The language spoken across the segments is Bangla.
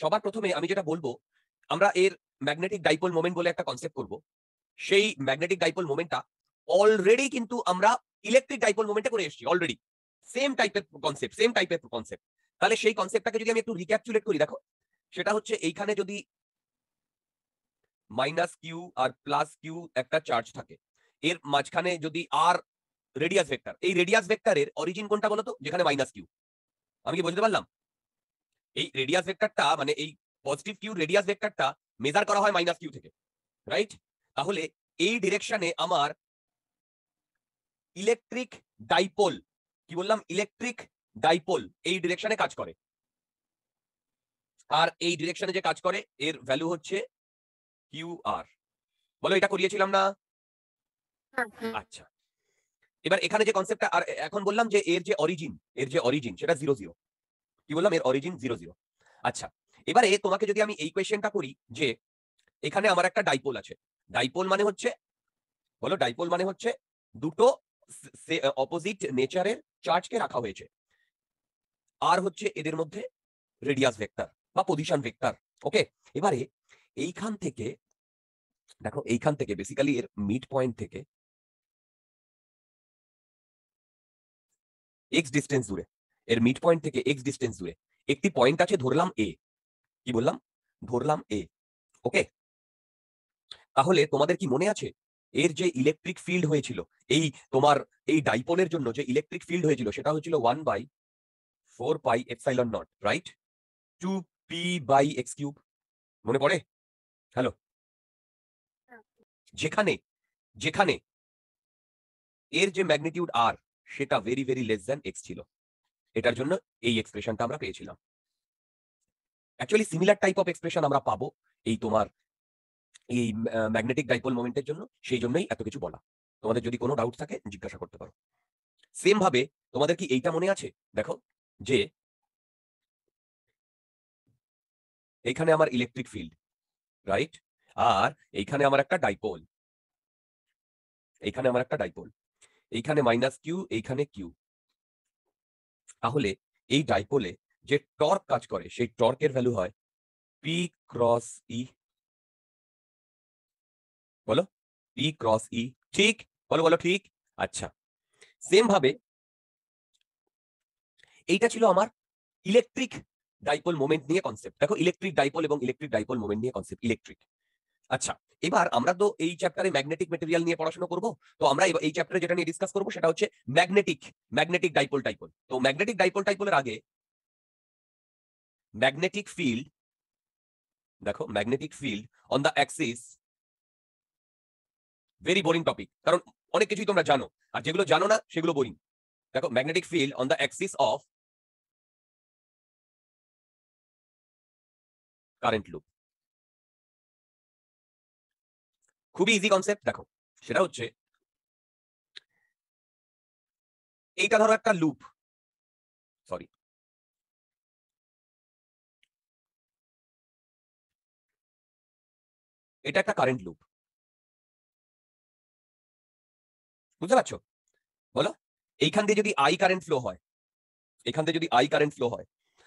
সবার প্রথমে আমি যেটা বলব, আমরা এর ম্যাগনেটিক ডাইপোল মোমেন্ট বলে একটা কনসেপ্ট করব। সেই ম্যাগনেটিক ডাইপোল মোমেন্টটা অলরেডি কিন্তু আমরা ইলেকট্রিক ডাইপোল মোমেন্টে করে এসেছি অলরেডি সেম টাইপের কনসেপ্ট সেম টাইপের কনসেপ্ট তাহলে সেই কনসেপ্টটাকে যদি আমি একটু রিক্যাপচুলেট করি, দেখো, সেটা হচ্ছে এইখানে যদি মাইনাস কিউ আর প্লাস কিউ একটা চার্জ থাকে, এর মাঝখানে যদি আর রেডিয়াস ভেক্টর এই রেডিয়াস ভেক্টরের অরিজিন কোনটা বলো তো যেখানে মাইনাস কিউ আমি কি বুঝতে পারলাম? এই রেডিয়াস ভেক্টরটা মানে এই পজিটিভ কিউ রেডিয়াস ভেক্টরটা মেজার করা হয় মাইনাস কিউ থেকে রাইট তাহলে এই ডিরেকশনে আমার ইলেকট্রিক ডাইপোল কি বললাম? ইলেকট্রিক ডাইপোল এই ডিরেকশনে কাজ করে। আর এই ডিরেকশনে যে কাজ করে এর ভ্যালু হচ্ছে কিউ আর বলো এটা করিয়েছিলাম না? আচ্ছা। এবার এখানে যে কনসেপ্টটা আর এখন বললাম যে এর যে অরিজিন এর যে অরিজিন সেটা জিরো জিরো কি বললাম? এর অরিজিন জিরো জিরো আচ্ছা এবারে তোমাকে যদি আমি এই কোয়েশ্চেনটা করি যে এখানে আমার একটা ডাইপোল আছে। ডাইপোল মানে হচ্ছে, বলো ডাইপোল মানে হচ্ছে দুটো অপোজিট নেচারের চার্জকে রাখা হয়েছে। আর হচ্ছে এদের মধ্যে রেডিয়াস ভেক্টর বা পজিশন ভেক্টর ওকে এবারে এইখান থেকে, দেখো এইখান থেকে বেসিক্যালি এর মিড পয়েন্ট থেকে এক্স ডিস্টেন্স দূরে। এর মিড পয়েন্ট থেকে এক্স ডিস্টেন্স দূরে। একটি পয়েন্ট আছে ধরলাম এ কি বললাম? ধরলাম এ ওকে তাহলে তোমাদের কি মনে আছে? এর যে ইলেকট্রিক ফিল্ড হয়েছিল, এই তোমার, এই ডাইপোলের জন্য যে ইলেকট্রিক ফিল্ড হয়েছিল, সেটা হচ্ছিল one by four pi epsilon naught right two P by X cube মনে পড়ে? হ্যালো যেখানে যেখানে এর যে ম্যাগনিটিউড আর সেটা very very less than X ছিল। এটার জন্য এই এক্সপ্রেশনটা আমরা পেয়েছিলাম। Actually similar type of expression আমরা পাবো এই তোমার এই ম্যাগনেটিক ডাইপোল মোমেন্টের জন্য, সেই জন্যই এত কিছু বলা। তোমাদের যদি কোনো ডাউট থাকে, জিজ্ঞাসা করতে পারো। সেম ভাবে তোমাদের কি এইটা মনে আছে? দেখো, যে এইখানে আমার ইলেকট্রিক ফিল্ড রাইট আর এইখানে আমার একটা ডাইপোল এইখানে আমার একটা ডাইপোল এইখানে মাইনাস কিউ এইখানে কিউ তাহলে এই ডাইপোলে যে টর্ক কাজ করে, সেই টর্কের ভ্যালু হয় পি ক্রস ই বলো? পি ক্রস ই ঠিক? বলো বলো, ঠিক? আচ্ছা। সেম ভাবে এইটা ছিল আমার ইলেকট্রিক ডাইপোল মোমেন্ট নিয়ে কনসেপ্ট দেখো ইলেকট্রিক ডাইপোল এবং ইলেকট্রিক ডাইপোল মোমেন্ট নিয়ে কনসেপ্ট ইলেকট্রিক আচ্ছা এবার আমরা তো এই চ্যাপ্টারে ম্যাগনেটিক মেটেরিয়াল নিয়ে পড়াশোনা করব। তো আমরা এই চ্যাপ্টারে যেটা নিয়ে ডিসকাস করব সেটা হচ্ছে ম্যাগনেটিক ম্যাগনেটিক ডাইপোল টাইপোল তো ম্যাগনেটিক ডাইপোল টাইপোলের আগে ম্যাগনেটিক ফিল্ড দেখো magnetic field on the axis very boring topic কারণ অনেক কিছুই তোমরা জানো, আর যেগুলো জানো না সেগুলো বোরিং দেখো magnetic field on the axis of current loop খুবই ইজি কনসেপ্ট দেখো, সেটা হচ্ছে এইটা ধরো একটা লুপ সরি এটা একটা কারেন্ট লুপ বুঝতে পারছ? বলো, এইখান দিয়ে যদি আই কারেন্ট ফ্লো হয় এখান থেকে যদি আই কারেন্ট ফ্লো হয়,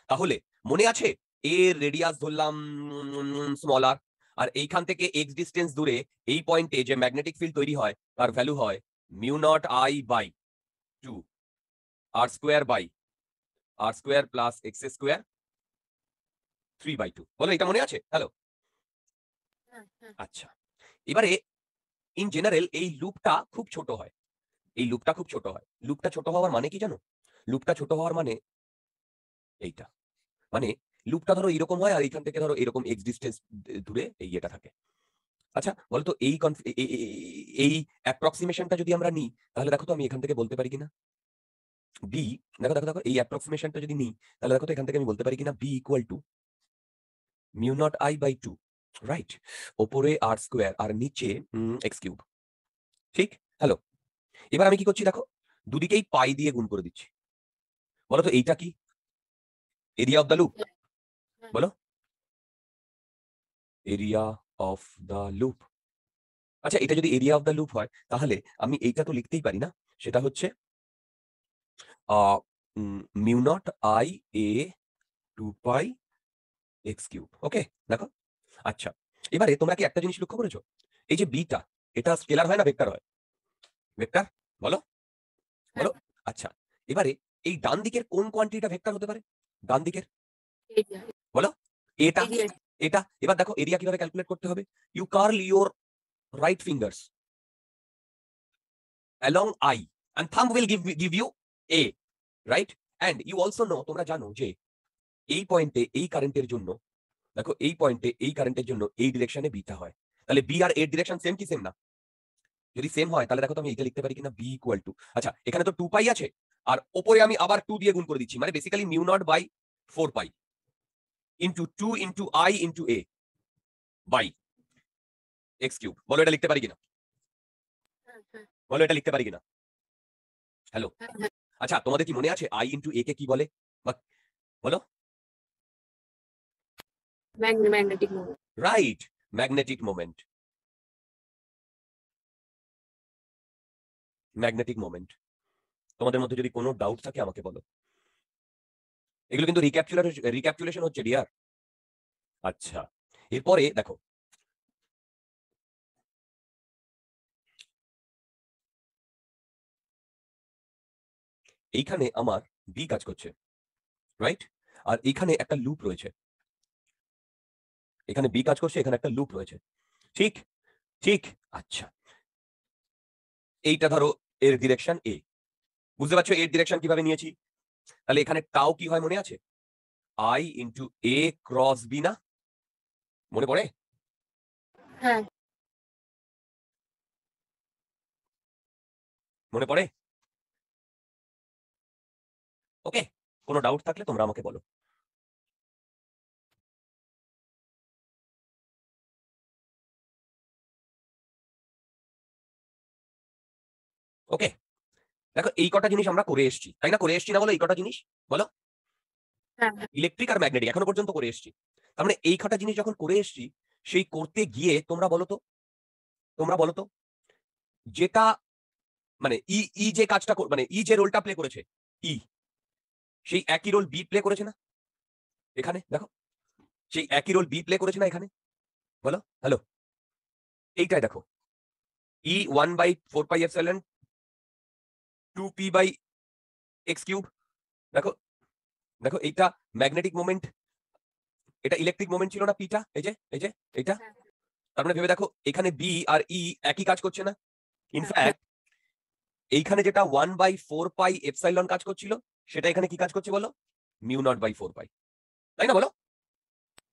তাহলে মনে আছে? এর রেডিয়াস ধরলাম স্মল আর এইখান থেকে এক্স ডিস্টেন্স দূরে এই পয়েন্টে যে ম্যাগনেটিক ফিল্ড তৈরি হয় তার ভ্যালু হয় mu naught I by two R square by R square plus X square three by two বলো এটা মনে আছে? হ্যালো আচ্ছা। এবারে ইন জেনারেল এই লুপটা খুব ছোট হয়। এই লুপটা খুব ছোট হয়। লুপটা ছোট হওয়ার মানে কি জানো? লুপটা ছোট হওয়ার মানে এইটা। মানে লুপটা ধরো এরকম হয়, আর এইখান থেকে ধরো এরকম এক্স ডিস্টেন্স দূরে এই এটা থাকে। আচ্ছা বলতো এই এই অ্যাপ্রক্সিমেশনটা যদি আমরা নিই, তাহলে দেখো তো আমি এখান থেকে বলতে পারি কিনা? বি দেখো দেখো দেখো, এই অ্যাপ্রক্সিমেশনটা যদি নিই, তাহলে দেখো তো এখান থেকে আমি বলতে পারি কিনা? B equal to mu naught I by two right ওপরে আর স্কোয়ার আর নিচে এক্স কিউব ঠিক? হ্যালো এবার আমি কি করছি দেখো? দুদিকেই পাই দিয়ে গুণ করে দিচ্ছি। বলো তো এইটা কি? এরিয়া অফ দ্য লুপ বলো। এরিয়া অফ দ্য লুপ আচ্ছা এটা যদি এরিয়া অফ দ্য লুপ হয় তাহলে আমি এইটা তো লিখতেই পারি না? সেটা হচ্ছে mu naught I A two pi X cube okay দেখো আচ্ছা এবারে তোমরা কি একটা জিনিস লক্ষ্য করেছ? এই যে বিটা এটা স্কেলার হয় না ভেক্টর হয়? ভেক্টর বলো বলো আচ্ছা এবারে এই ডান দিকের কোন কোয়ান্টিটিটা ভেক্টর হতে পারে? ডান দিকের এটা এটা এবার দেখো এরিয়া কীভাবে ক্যালকুলেট করতে হবে? You curl your right fingers along I and thumb will give give you a right and you also know তোমরা জানো যে এই পয়েন্টে এই কারেন্টের জন্য দেখো এই পয়েন্টে এই কারেন্টের জন্য এই ডিরেকশনে বিটা হয়। তাহলে বি আর এর ডিরেকশন সেম কি সেম না? যদি সেম হয় তাহলে দেখো তো আমি এটা লিখতে পারি কিনা? বি ইকুয়াল টু আচ্ছা এখানে তো টু পাই আছে আর ওপরে আমি আবার টু দিয়ে গুণ করে দিচ্ছি মানে basically mu naught by four pi into two into I into A by X cube বলো এটা লিখতে পারি কিনা? বলো এটা লিখতে পারি কিনা? হ্যালো আচ্ছা তোমাদের কি মনে আছে আই ইন্টু এ কে কি বলে? Magnetic moment right magnetic moment magnetic moment তোমাদের মধ্যে যদি কোনো ডাউট থাকে আমাকে বলো। এগুলো কিন্তু রিক্যাপচুলেশন হচ্ছে ডিয়ার আচ্ছা এরপরে দেখো। এইখানে আমার বি কাজ করছে রাইট আর এইখানে একটা লুপ রয়েছে। এখানে বি কাজ করছে, এখানে একটা লুপ রয়েছে। ঠিক ঠিক আচ্ছা। এইটা ধরো এর ডিরেকশন এ বুঝতে পারছ এর ডিরেকশন কীভাবে নিয়েছি? তাহলে এখানে টাও কি হয় মনে আছে? I into A cross B না? মনে পড়ে? হ্যাঁ। মনে পড়ে? ওকে কোনো ডাউট থাকলে তোমরা আমাকে বলো। ওকে। দেখো এই কটা জিনিস আমরা করে এসেছি। তাই না? করে এসেছি না বলো? এই কটা জিনিস? বলো? ইলেকট্রিক আর ম্যাগনেটিক এখনও পর্যন্ত করে এসেছি। তার মানে এই কটা জিনিস যখন করে এসেছি সেই করতে গিয়ে তোমরা বলো তো? তোমরা বলো তো? যেটা মানে ই ই যে কাজটা মানে ই যে রোলটা প্লে করেছে ই সেই একই রোল বি প্লে করেছে না? এখানে দেখো। সেই একই রোল বি প্লে করেছে না এখানে? বলো? হ্যালো এইটাই দেখো। E one by four pi epsilon two P by X cube দেখো দেখো এইটা ম্যাগনেটিক মোমেন্ট এটা ইলেকট্রিক মোমেন্ট ছিল না পিটা এই যে এই যে এইটা? হ্যাঁ। তার মানে ভেবে দেখো এখানে বি আর ই একই কাজ করছে না। ইনফ্যাক্ট এইখানে যেটা one by four pi epsilon কাজ করছিল সেটা এখানে কি কাজ করছে বলো? Mu naught by four pi তাই না বলো?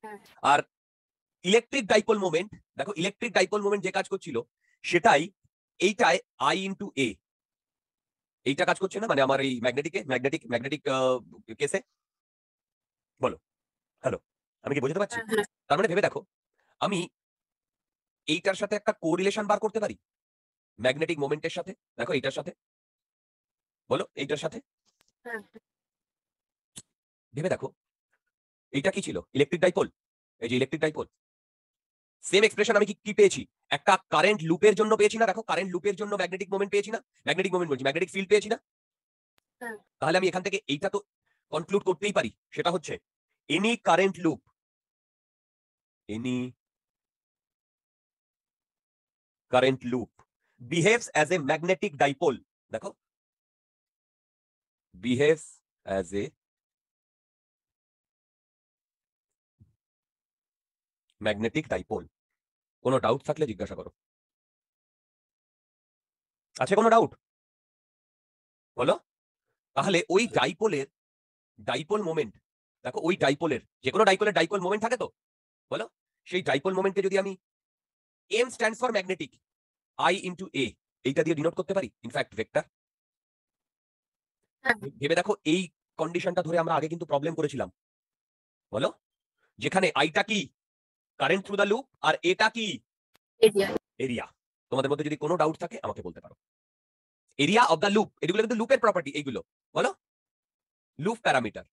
হ্যাঁ। আর ইলেকট্রিক ডাইপোল মোমেন্ট দেখো ইলেকট্রিক ডাইপোল মোমেন্ট যে কাজ করছিল সেটাই এইটাই আই ইন্টু এ এইটা কাজ করছে না? মানে আমার এই ম্যাগনেটিকে ম্যাগনেটিক ম্যাগনেটিক কেসে বলো। হ্যালো আমি কি বোঝাতে পারছি? হ্যাঁ তার মানে ভেবে দেখো আমি এইটার সাথে একটা কোরিলেশন বার করতে পারি? ম্যাগনেটিক মোমেন্টের সাথে? দেখো এইটার সাথে। বলো এইটার সাথে? হ্যাঁ ভেবে দেখো এইটা কি ছিল? ইলেকট্রিক ডাইপোল এই যে ইলেকট্রিক ডাইপোল সেম এক্সপ্রেশন আমি কি পেয়েছি? একটা কারেন্ট লুপের জন্য পেয়েছি না? দেখো কারেন্ট লুপের জন্য ম্যাগনেটিক মোমেন্ট পেয়েছি না? ম্যাগনেটিক মোমেন্ট বলছি ম্যাগনেটিক ফিল্ড পেয়েছি না? হ্যাঁ। তাহলে আমি এখান থেকে এইটা তো কনক্লুড করতেই পারি সেটা হচ্ছে any current loop any current loop behaves as a magnetic dipole দেখো behaves as a magnetic dipole. কোনো ডাউট থাকলে জিজ্ঞাসা করো। আছে কোনো ডাউট বলো। তাহলে ওই ডাইপোলের ডাইপোল মোমেন্ট দেখো ওই ডাইপোলের যে কোনো ডাইপোলের ডাইপোল মোমেন্ট থাকে তো? বলো। সেই ডাইপোল মোমেন্টকে যদি আমি M stands for magnetic I into A এইটা দিয়ে ডিনোট করতে পারি? In fact vector. ভেবে দেখো এই কন্ডিশনটা ধরে আমরা আগে কিন্তু প্রবলেম করেছিলাম। বলো। যেখানে আইটা কি? কারেন্ট থ্রু দ্য লুপ আর এটা কি? এরিয়া তোমাদের মধ্যে যদি কোনো ডাউট থাকে আমাকে বলতে পারো। এরিয়া অফ দ্য লুপ এগুলো কিন্তু লুপের প্রপার্টি এইগুলো। বলো? লুপ প্যারামিটার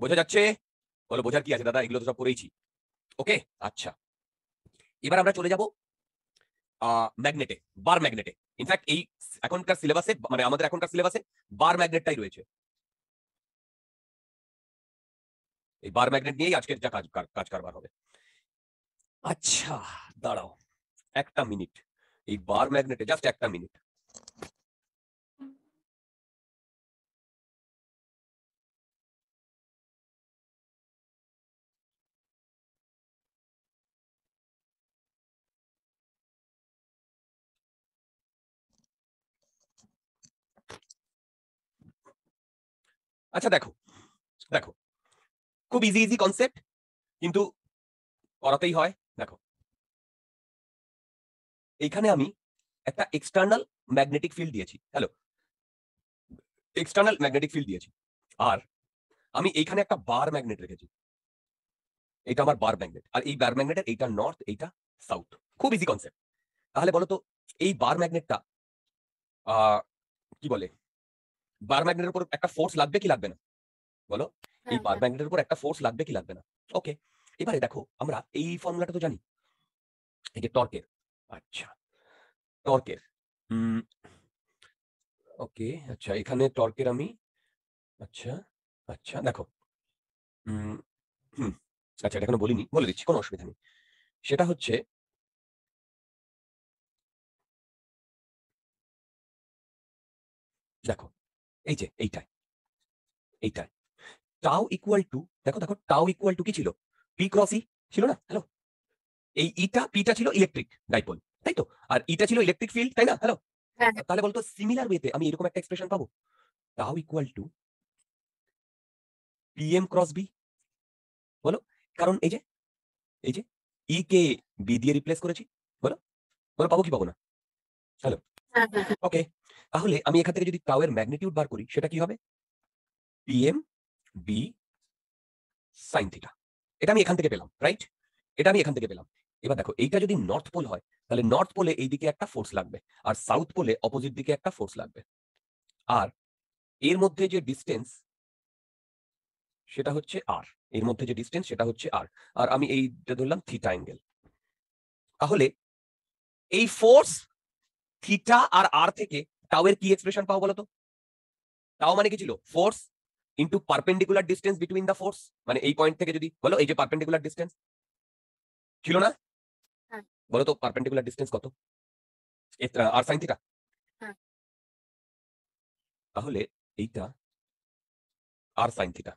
বোঝা যাচ্ছে? বলো বোঝার কি আছে দাদা? এগুলো তো সব করেইছি। ওকে? আচ্ছা। এবার আমরা চলে যাব ম্যাগনেটে বার ম্যাগনেটে ইনফ্যাক্ট এই এখনকার সিলেবাসে মানে আমাদের এখনকার সিলেবাসে বার ম্যাগনেটটাই রয়েছে। এই বার ম্যাগনেট নিয়েই আজকের যা কাজ কার- কাজ কারবার হবে আচ্ছা দাঁড়াও একটা মিনিট এই বার ম্যাগনেটে জাস্ট একটা মিনিট আচ্ছা দেখো দেখো খুব ইজি ইজি কনসেপ্ট কিন্তু করাতেই হয়। দেখো। এইখানে আমি একটা এক্সটার্নাল ম্যাগনেটিক ফিল্ড দিয়েছি। হ্যালো এক্সটার্নাল ম্যাগনেটিক ফিল্ড দিয়েছি। আর আমি এইখানে একটা বার ম্যাগনেট রেখেছি। এটা আমার বার ম্যাগনেট আর এই বার ম্যাগনেটের এইটা নর্থ এইটা সাউথ খুব ইজি কনসেপ্ট তাহলে বলো তো, এই বার ম্যাগনেটটা কি বলে? বার ম্যাগনেটের উপর একটা ফোর্স লাগবে কি লাগবে না? বলো। এই বার হ্যাঁ। ম্যাগনেটের উপর একটা ফোর্স লাগবে কি লাগবে না? ওকে এবারে দেখো আমরা এই ফর্মুলাটা তো জানি। এই যে টর্কের আচ্ছা টর্কের ওকে আচ্ছা এখানে টর্কের আমি আচ্ছা আচ্ছা দেখো হুম আচ্ছা এটা এখনও বলিনি বলে দিচ্ছি কোনো অসুবিধা নেই। সেটা হচ্ছে দেখো এই যে এইটাই এইটাই। টাও ইকুয়াল টু দেখো দেখো টাও ইকুয়াল টু কি ছিল? পি ক্রস ই ছিল না? হ্যালো এই ইটা পিটা ছিল ইলেকট্রিক ডাইপোল তাই তো? আর ইটা ছিল ইলেকট্রিক ফিল্ড তাই না? হ্যালো হ্যাঁ, হ্যাঁ। তাহলে বলতো সিমিলার ওয়েতে আমি এরকম একটা এক্সপ্রেশন পাবো। Tau equal to PM cross B বলো? কারণ এই যে এই যে ই কে বি দিয়ে রিপ্লেস করেছি বলো? বলো পাবো কি পাবো না? হ্যাঁ, হ্যাঁ, হ্যাঁ। ওকে তাহলে আমি এখান থেকে যদি টাও এর ম্যাগনিটিউড বার করি সেটা কি হবে? পিএম বি সাইন থিটা এটা আমি এখান থেকে পেলাম রাইট এটা আমি এখান থেকে পেলাম। এবার দেখো, এইটা যদি নর্থ পোল হয়, তাহলে নর্থ পোলে একটা ফোর্স লাগবে, আর সাউথ পোলে অপোজিট দিকে একটা ফোর্স লাগবে। আর এর মধ্যে যে ডিস্টেন্স সেটা হচ্ছে আর এর মধ্যে যে ডিস্টেন্স সেটা হচ্ছে আর আর আমি এইটা ধরলাম থিটা অ্যাঙ্গেল তাহলে এই ফোর্স থিটা আর আর থেকে টাওয়ের কি এক্সপ্রেশন পাও বলো তো টাও মানে কি ছিল? Force into perpendicular distance between the force মানে এই পয়েন্ট থেকে যদি বলো এই যে পারপেন্ডিকুলার ডিস্টেন্স ছিল না? হ্যাঁ। বলো তো পারপেন্ডিকুলার ডিস্টেন্স কত? R sine theta. তাহলে এইটা আর সাইন থিটা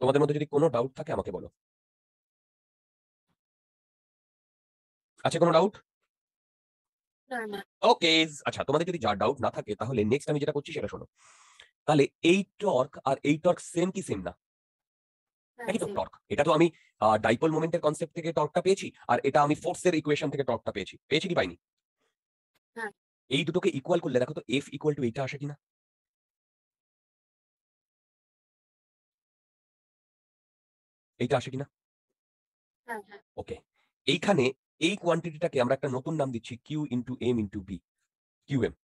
তোমাদের মধ্যে যদি কোনো ডাউট থাকে আমাকে বলো। আছে কোনো ডাউট। ওকে আচ্ছা তোমাদের যদি যা ডাউট না থাকে তাহলে নেক্সট আমি যেটা করছি সেটা শোনো। তাহলে এই টর্ক আর এই টর্ক সেম কি সেম না? হ্যাঁ, একই তো টর্ক। এটা তো আমি ডাইপোল মোমেন্টের কনসেপ্ট থেকে টর্কটা পেয়েছি আর এটা আমি ফোর্সের ইকুয়েশন থেকে টর্কটা পেয়েছি। পেয়েছি কি পাইনি? হ্যাঁ। এই দুটোকে ইকুয়াল করলে দেখো তো এফ ইকুয়াল টু এইটা আসে কিনা? এইটা আসে কিনা? হ্যাঁ, হ্যাঁ। ওকে এইখানে এই কোয়ান্টিটিটাকে আমরা একটা নতুন নাম দিচ্ছি Q into M into B Q M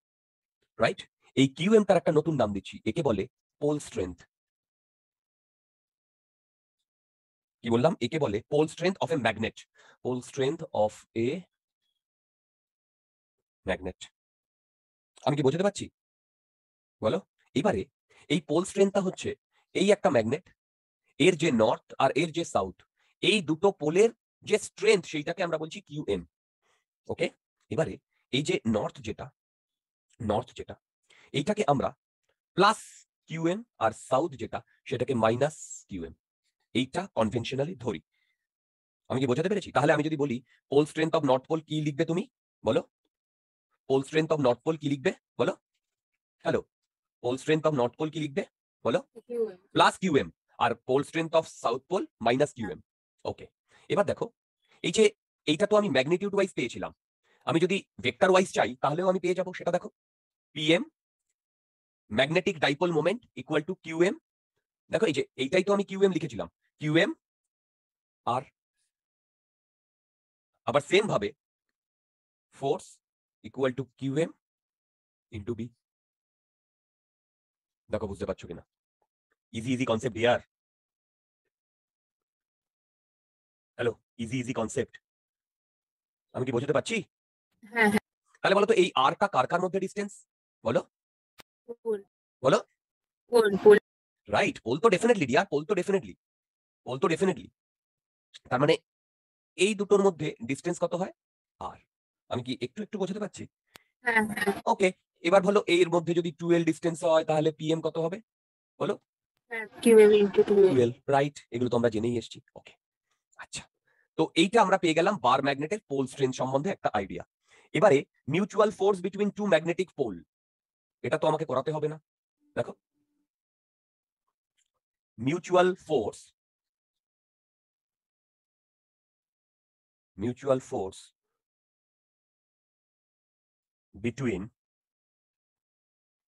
right এই কিউ এম তার একটা নতুন নাম দিচ্ছি, একে বলে পোল স্ট্রেংথ। কি বললাম? একে বলে pole strength of a magnet. Pole strength of a magnet. আমি কি বোঝাতে পারছি? বলো। এবারে এই পোল স্ট্রেংথটা হচ্ছে এই একটা ম্যাগনেট, এর যে নর্থ আর এর যে সাউথ, এই দুটো পোলের যে স্ট্রেংথ সেইটাকে আমরা বলছি কিউ এম। ওকে? এবারে এই যে নর্থ যেটা নর্থ যেটা এইটাকে আমরা প্লাস কিউ এম আর সাউথ যেটা সেটাকে মাইনাস কিউ এম এইটা কনভেনশনালি ধরি। আমি কি বোঝাতে পেরেছি? তাহলে আমি যদি বলি pole strength of north pole কি লিখবে তুমি? বলো। Pole strength of north pole কি লিখবে? বলো। Hello pole strength of north pole কি লিখবে? QM. Plus QM R pole strength of south pole minus QM okay এবার দেখো এই যে এইটা তো আমি ম্যাগনিটিউড ওয়াইজ পেয়েছিলাম। আমি যদি ভেক্টর ওয়াইজ চাই তাহলেও আমি পেয়ে যাব সেটা দেখো। PM magnetic dipole moment equal to QM দেখো এই যে এইটাই তো আমি কিউএম লিখেছিলাম। কিউএম আর আবার সেম ভাবে force equal to QM into B দেখো বুঝতে পারছ কিনা? Easy easy concept here hello easy easy concept আমি কি বোঝাতে পারছি? হ্যাঁ হ্যাঁ। তাহলে বলো তো এই আরটা কার কার মধ্যে ডিস্টেন্স বলো। পোল বলো। রাইট পোল তো ডেফিনেটলি ডিয়ার পোল তো ডেফিনেটলি পোল তো ডেফিনেটলি তার মানে এই দুটোর মধ্যে ডিস্টেন্স কত হয়? আর আমি কি একটু একটু বোঝাতে পারছি? হ্যাঁ হ্যাঁ। ওকে এবার বলো এর মধ্যে যদি টুয়েলভ ডিস্টেন্স হয় তাহলে পিএম কত হবে? হ্যাঁ টুয়েলভ রাইট এগুলো তো আমরা জেনেই এসেছি। ওকে আচ্ছা। তো এইটা আমরা পেয়ে গেলাম বার ম্যাগনেটের পোল স্ট্রেন্থ সম্বন্ধে একটা আইডিয়া এবারে mutual force between two magnetic pole এটা তো আমাকে করাতে হবে না। দেখো। Mutual force mutual force between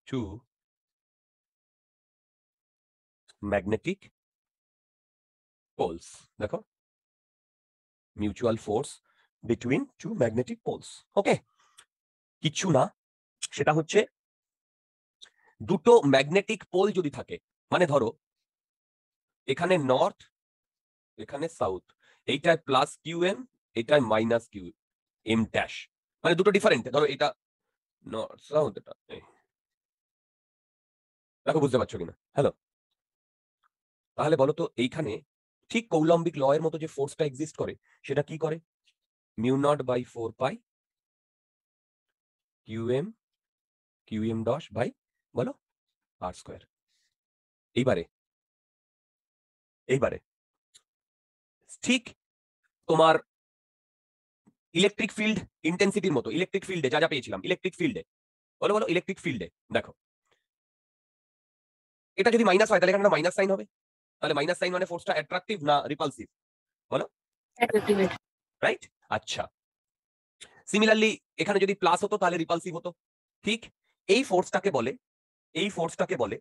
two magnetic poles দেখো। Mutual force between two magnetic poles okay কিছু না। সেটা হচ্ছে দুটো ম্যাগনেটিক পোল যদি থাকে মানে ধরো, এখানে নর্থ এখানে সাউথ এইটায় প্লাস কিউ এম এটায় মাইনাস কিউ এম ড্যাশ মানে দুটো ডিফারেন্ট ধরো এটা নর্থ সাউথ এটা দেখো, বুঝতে পারছ কিনা? হ্যালো তাহলে বলো তো, এইখানে ঠিক কৌলম্বিক ল এর মতো যে ফোর্সটা এক্সিস্ট করে, সেটা কি করে? Mu naught by four pi Q M Q M dash by বলো? আর স্কোয়ার এইবারে। এইবারে। ঠিক তোমার ইলেকট্রিক ফিল্ড ইন্টেন্সিটির মতো ইলেকট্রিক ফিল্ডে যা যা পেয়েছিলাম ইলেকট্রিক ফিল্ডে বলো বলো ইলেকট্রিক ফিল্ডে দেখো। এটা যদি মাইনাস হয় তাহলে এখানে মাইনাস সাইন হবে। তাহলে মাইনাস সাইন মানে ফোর্সটা অ্যাট্রাকটিভ না রিপালসিভ বলো। রাইট আচ্ছা। সিমিলারলি এখানে যদি প্লাস হতো তাহলে রিপালসিভ হতো। ঠিক এই ফোর্সটাকে বলে এই ফোর্সটাকে বলে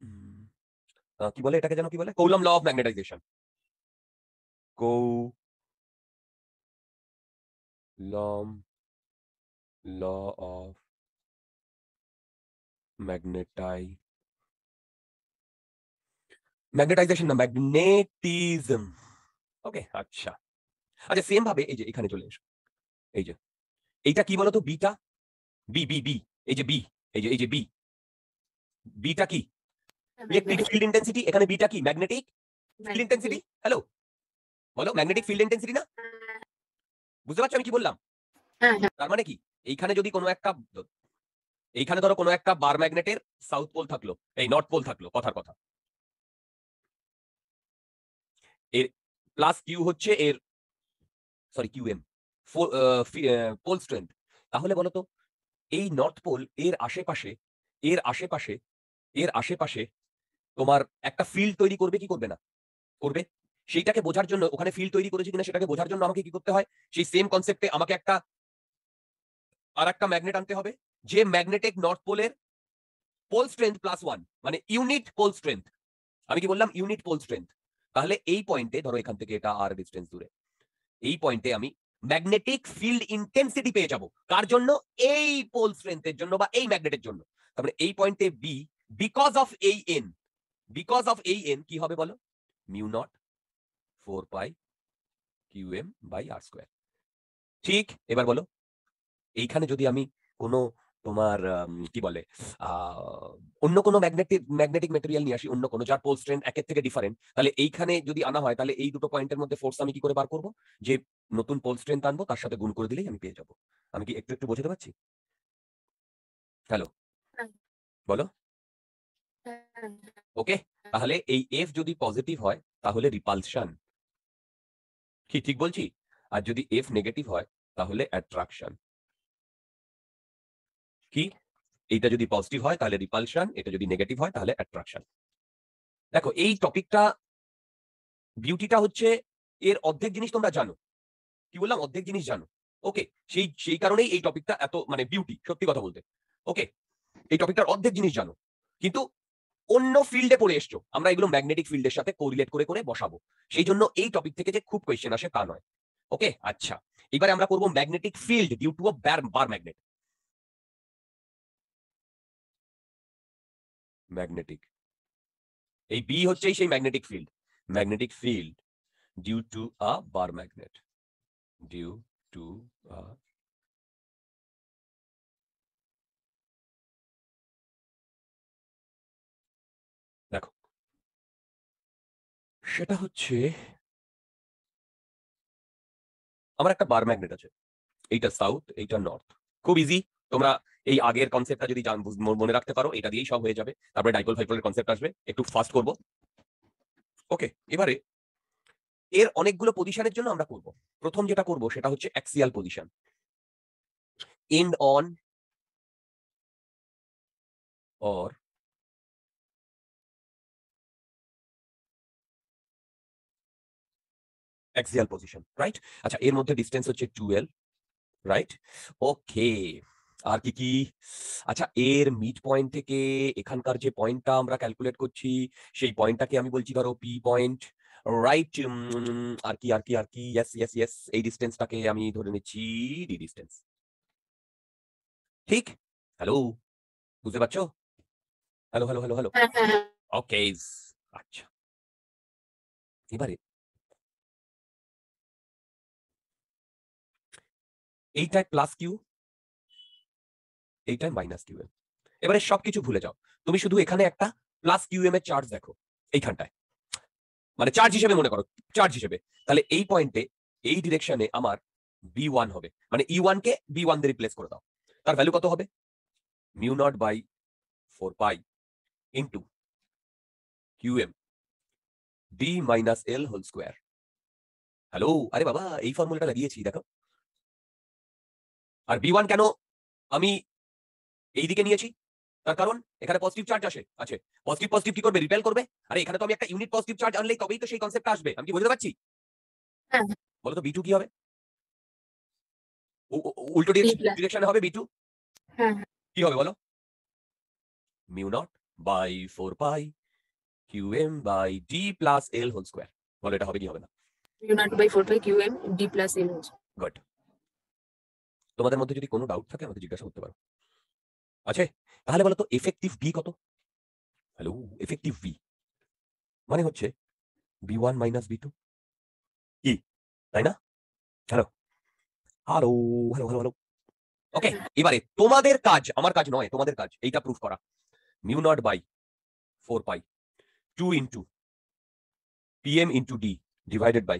উম, আহ, কি বলে এটাকে যেন কি বলে? Coulomb law of magnetization Coulomb law of magnetize magnetization না ম্যাগনেটিজম ওকে আচ্ছা। আচ্ছা সেম ভাবে এই যে এখানে চলে এসো। এই যে এইটা কি বলতো? বিটা বি বি বি এই যে বি এই যে এই যে বি বিটা কি? ইলেকট্রিক ফিল্ড ইন্টেন্সিটি এখানে বিটা কি? ম্যাগনেটিক ফিল্ড ইন্টেন্সিটি হ্যালো বলো ম্যাগনেটিক ফিল্ড ইন্টেন্সিটি না? বুঝতে পারছ আমি কি বললাম? হ্যাঁ হ্যাঁ। তার মানে কি? এইখানে যদি কোনো একটা এইখানে ধরো কোনো একটা বার ম্যাগনেটের সাউথ পোল থাকল এই নর্থ পোল থাকল কথার কথা। এর প্লাস কিউ হচ্ছে এর sorry Q M pole strength তাহলে বলো তো এই নর্থ পোল এর আশেপাশে এর আশেপাশে এর আশেপাশে তোমার একটা ফিল্ড তৈরি করবে কি করবে না? করবে? সেইটাকে বোঝার জন্য, ওখানে ফিল্ড তৈরি করেছে কিনা সেটাকে বোঝার জন্য আমাকে কি করতে হয়? সেই সেম কনসেপ্টে আমাকে একটা আর একটা ম্যাগনেট আনতে হবে, যে ম্যাগনেটিক নর্থ পোলের পোল স্ট্রেংথ প্লাস ওয়ান মানে ইউনিট পোল স্ট্রেংথ আমি কি বললাম? ইউনিট পোল স্ট্রেংথ তাহলে এই পয়েন্টে ধরো এখান থেকে এটা আর ডিস্টেন্স দূরে। এই পয়েন্টে আমি ম্যাগনেটিক ফিল্ড ইন্টেন্সিটি পেয়ে যাব। কার জন্য? এই পোল স্ট্রেংথের জন্য বা এই ম্যাগনেটের জন্য। তারপরে এই পয়েন্টে বি বিকজ অফ এই এন বিকজ অফ এই এন কি হবে বলো? Mu naught four pi Q M by R square ঠিক, এবার বলো। এইখানে যদি আমি কোনো তোমার কি বলে আহ, অন্য কোনো ম্যাগনেটিক ম্যাগনেটিক মেটেরিয়াল নিয়ে আসি অন্য কোনো যার পোল স্ট্রেন্থ একের থেকে ডিফারেন্ট তাহলে এইখানে যদি আনা হয় তাহলে এই দুটো পয়েন্টের মধ্যে ফোর্স আমি কি করে বার করব? যে নতুন পোল স্ট্রেন্থ আনব তার সাথে গুণ করে দিলেই আমি পেয়ে যাব। আমি কি একটু একটু বোঝাতে পারছি? হ্যালো হ্যাঁ। বলো? হ্যাঁ। ওকে তাহলে এই এফ যদি পজিটিভ হয় তাহলে রিপালশন কি ঠিক বলছি? আর যদি এফ নেগেটিভ হয় তাহলে অ্যাট্রাকশন কি? এইটা যদি পজিটিভ হয়, তাহলে রিপালশন এটা যদি নেগেটিভ হয়, তাহলে অ্যাট্রাকশন দেখো, এই টপিকটা বিউটিটা হচ্ছে, এর অর্ধেক জিনিস তোমরা জানো। কি বললাম? অর্ধেক জিনিস জানো। ওকে সেই সেই কারণেই এই টপিকটা এত মানে বিউটি সত্যি কথা বলতে। ওকে এই টপিকটার অর্ধেক জিনিস জানো। কিন্তু অন্য ফিল্ডে পড়ে এসছো। আমরা এগুলো ম্যাগনেটিক ফিল্ডের সাথে কোরিলেট করে করে বসাবো। সেই জন্য এই টপিক থেকে যে খুব কোয়েশ্চেন আসে, তা নয়। ওকে আচ্ছা। এবারে আমরা করব magnetic field due to a bar bar magnet magnetic এই বি হচ্ছে সেই magnetic field magnetic field due to a bar magnet due to a দেখো, সেটা হচ্ছে আমার একটা বার ম্যাগনেট আছে। এইটা সাউথ এইটা নর্থ খুব ইজি তোমরা এই আগের কনসেপ্টটা যদি মনে রাখতে পারো, এটা দিয়েই সব হয়ে যাবে। তারপরে ডাইপোল ফাইপোলের কনসেপ্ট আসবে। একটু ফাস্ট করব। ওকে এবারে এর অনেকগুলো পজিশনের জন্য আমরা করব। প্রথম যেটা করব, সেটা হচ্ছে axial position end on or axial position right আচ্ছা এর মধ্যে ডিস্টেন্স হচ্ছে টুয়েলভ রাইট ওকে আর কি কি? আচ্ছা এর মিড পয়েন্ট থেকে এখানকার যে পয়েন্টটা আমরা ক্যালকুলেট করছি সেই পয়েন্টটাকে আমি বলছি ধরো পি পয়েন্ট রাইট আর কি আর কি আর কি ইয়েস ইয়েস ইয়েস এই ডিস্টেন্সটাকে আমি ধরে নিচ্ছি ডি ডিস্টেন্স ঠিক? হ্যালো বুঝতে পারছ? হ্যালো হ্যালো হ্যালো হ্যালো হ্যাঁ হ্যাঁ হ্যাঁ। ওকে আচ্ছা। এবারে এইটায় প্লাস কিউ এইটায় মাইনাস কিউ এম এবারে সবকিছু ভুলে যাও। তুমি শুধু এখানে একটা প্লাস কিউ এম এর চার্জ দেখো, এইখানটায়। মানে চার্জ হিসেবে মনে করো চার্জ হিসেবে। তাহলে এই পয়েন্টে এই ডিরেকশনে আমার বি ওয়ান হবে। মানে ই ওয়ান কে বি ওয়ান দিয়ে রিপ্লেস করে দাও। তার ভ্যালু কত হবে? Mu naught by four pi into Q M D minus L whole square hello আরে বাবা, এই ফর্মুলাটা লাগিয়েছি, দেখো। আর বি ওয়ান কেন আমি এই দিকে নিয়েছি তার কারণ এখানে পজিটিভ চার্জ আসে। আছে পজিটিভ পজিটিভ কি করবে? রিপেল করবে? আরে এখানে তো আমি একটা ইউনিট পজিটিভ চার্জ আনলেই তবেই তো সেই কনসেপ্টটা আসবে। আমি কি বুঝতে পারছি? হ্যাঁ। বলো তো বি টু কি হবে? উল্টো ডিরেকশনে হবে বি টু হ্যাঁ। কি হবে বলো? Mu naught by four pi Q M by D plus L whole square বলো এটা হবে কি হবে না? Mu naught by four by Q M D plus L whole good তোমাদের মধ্যে যদি কোনো ডাউট থাকে আমাকে জিজ্ঞাসা করতে পারো। আছে তাহলে বলো তো এফেক্টিভ বি কত? হ্যালো এফেক্টিভ বি মানে হচ্ছে B one minus B two ই তাই না? Hello hello hello hello hello okay এবারে তোমাদের কাজ, আমার কাজ নয়, তোমাদের কাজ, এইটা প্রুফ করা। Mu naught by four pi two into PM into D divided by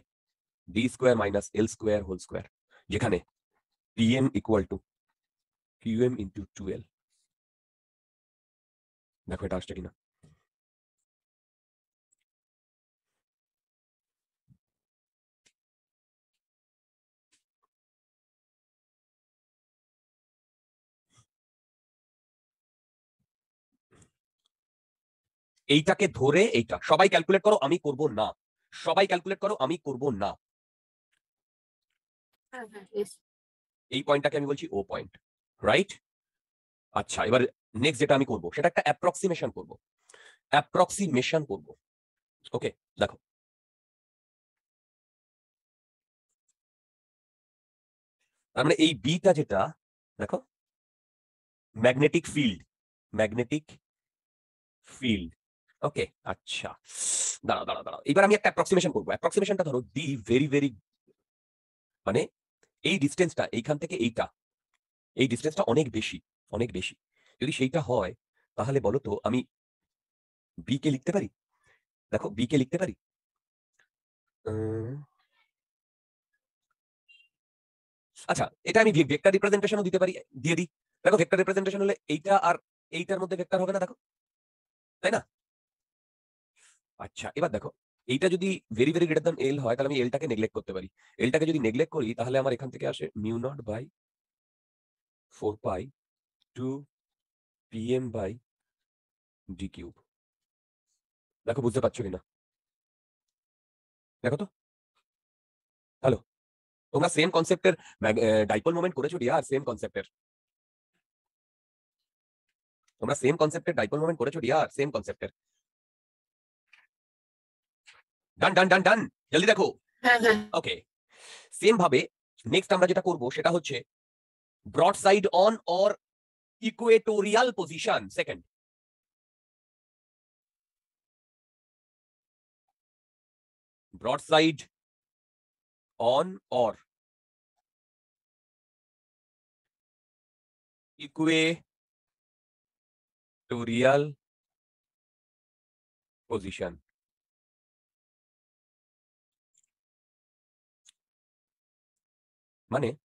D square minus L square whole square যেখানে PM equal to QM into two L দেখো এটা আসছে কিনা। এইটাকে ধরে এইটা সবাই ক্যালকুলেট করো আমি করব না। সবাই ক্যালকুলেট করো আমি করব না। হ্যাঁ হ্যাঁ. এই পয়েন্টটাকে আমি বলছি ও পয়েন্ট রাইট আচ্ছা এবার নেক্সট যেটা আমি করব, সেটা একটা অ্যাপ্রক্সিমেশন করব। অ্যাপ্রক্সিমেশন করব। ওকে দেখো। তার মানে এই বিটা যেটা, দেখো magnetic field magnetic field okay আচ্ছা। দাঁড়া দাঁড়া দাঁড়াও। এবার আমি একটা অ্যাপ্রক্সিমেশন করব। অ্যাপ্রক্সিমেশনটা ধরো ডি ভেরি ভেরি মানে এই ডিস্টেন্সটা এইখান থেকে এইটা, এই ডিস্টেন্সটা অনেক বেশি অনেক বেশি। যদি সেইটা হয়, তাহলে বলো তো আমি বি কে লিখতে পারি? দেখো বি কে লিখতে পারি? আচ্ছা এটা আমি ভেক্টর রিপ্রেজেন্টেশনও দিতে পারি, দিয়ে দিই। দেখো ভেক্টর রিপ্রেজেন্টেশন হলে এইটা আর এইটার মধ্যে ভেক্টর হবে না, দেখো। তাই না? আচ্ছা এবার দেখো, এইটা যদি very very greater than L হয়, তাহলে আমি এলটাকে নেগলেক্ট করতে পারি। এলটাকে যদি নেগলেক্ট করি, তাহলে আমার এখান থেকে আসে mu naught by four pi two PM by D cube দেখো বুঝতে পারছ কিনা? দেখো তো। হ্যালো তোমরা সেম কনসেপ্টের ডাইপোল মোমেন্ট করেছ ডিয়ার সেম কনসেপ্টের তোমরা সেম কনসেপ্টের ডাইপোল মোমেন্ট করেছ ডিয়ার সেম কনসেপ্টের ডান ডান ডান ডান জলদি দেখো। হ্যাঁ হ্যাঁ। ওকে সেম ভাবে নেক্সট আমরা যেটা করব সেটা হচ্ছে broad side on or equatorial position. Second. Broadside on or equatorial position. माने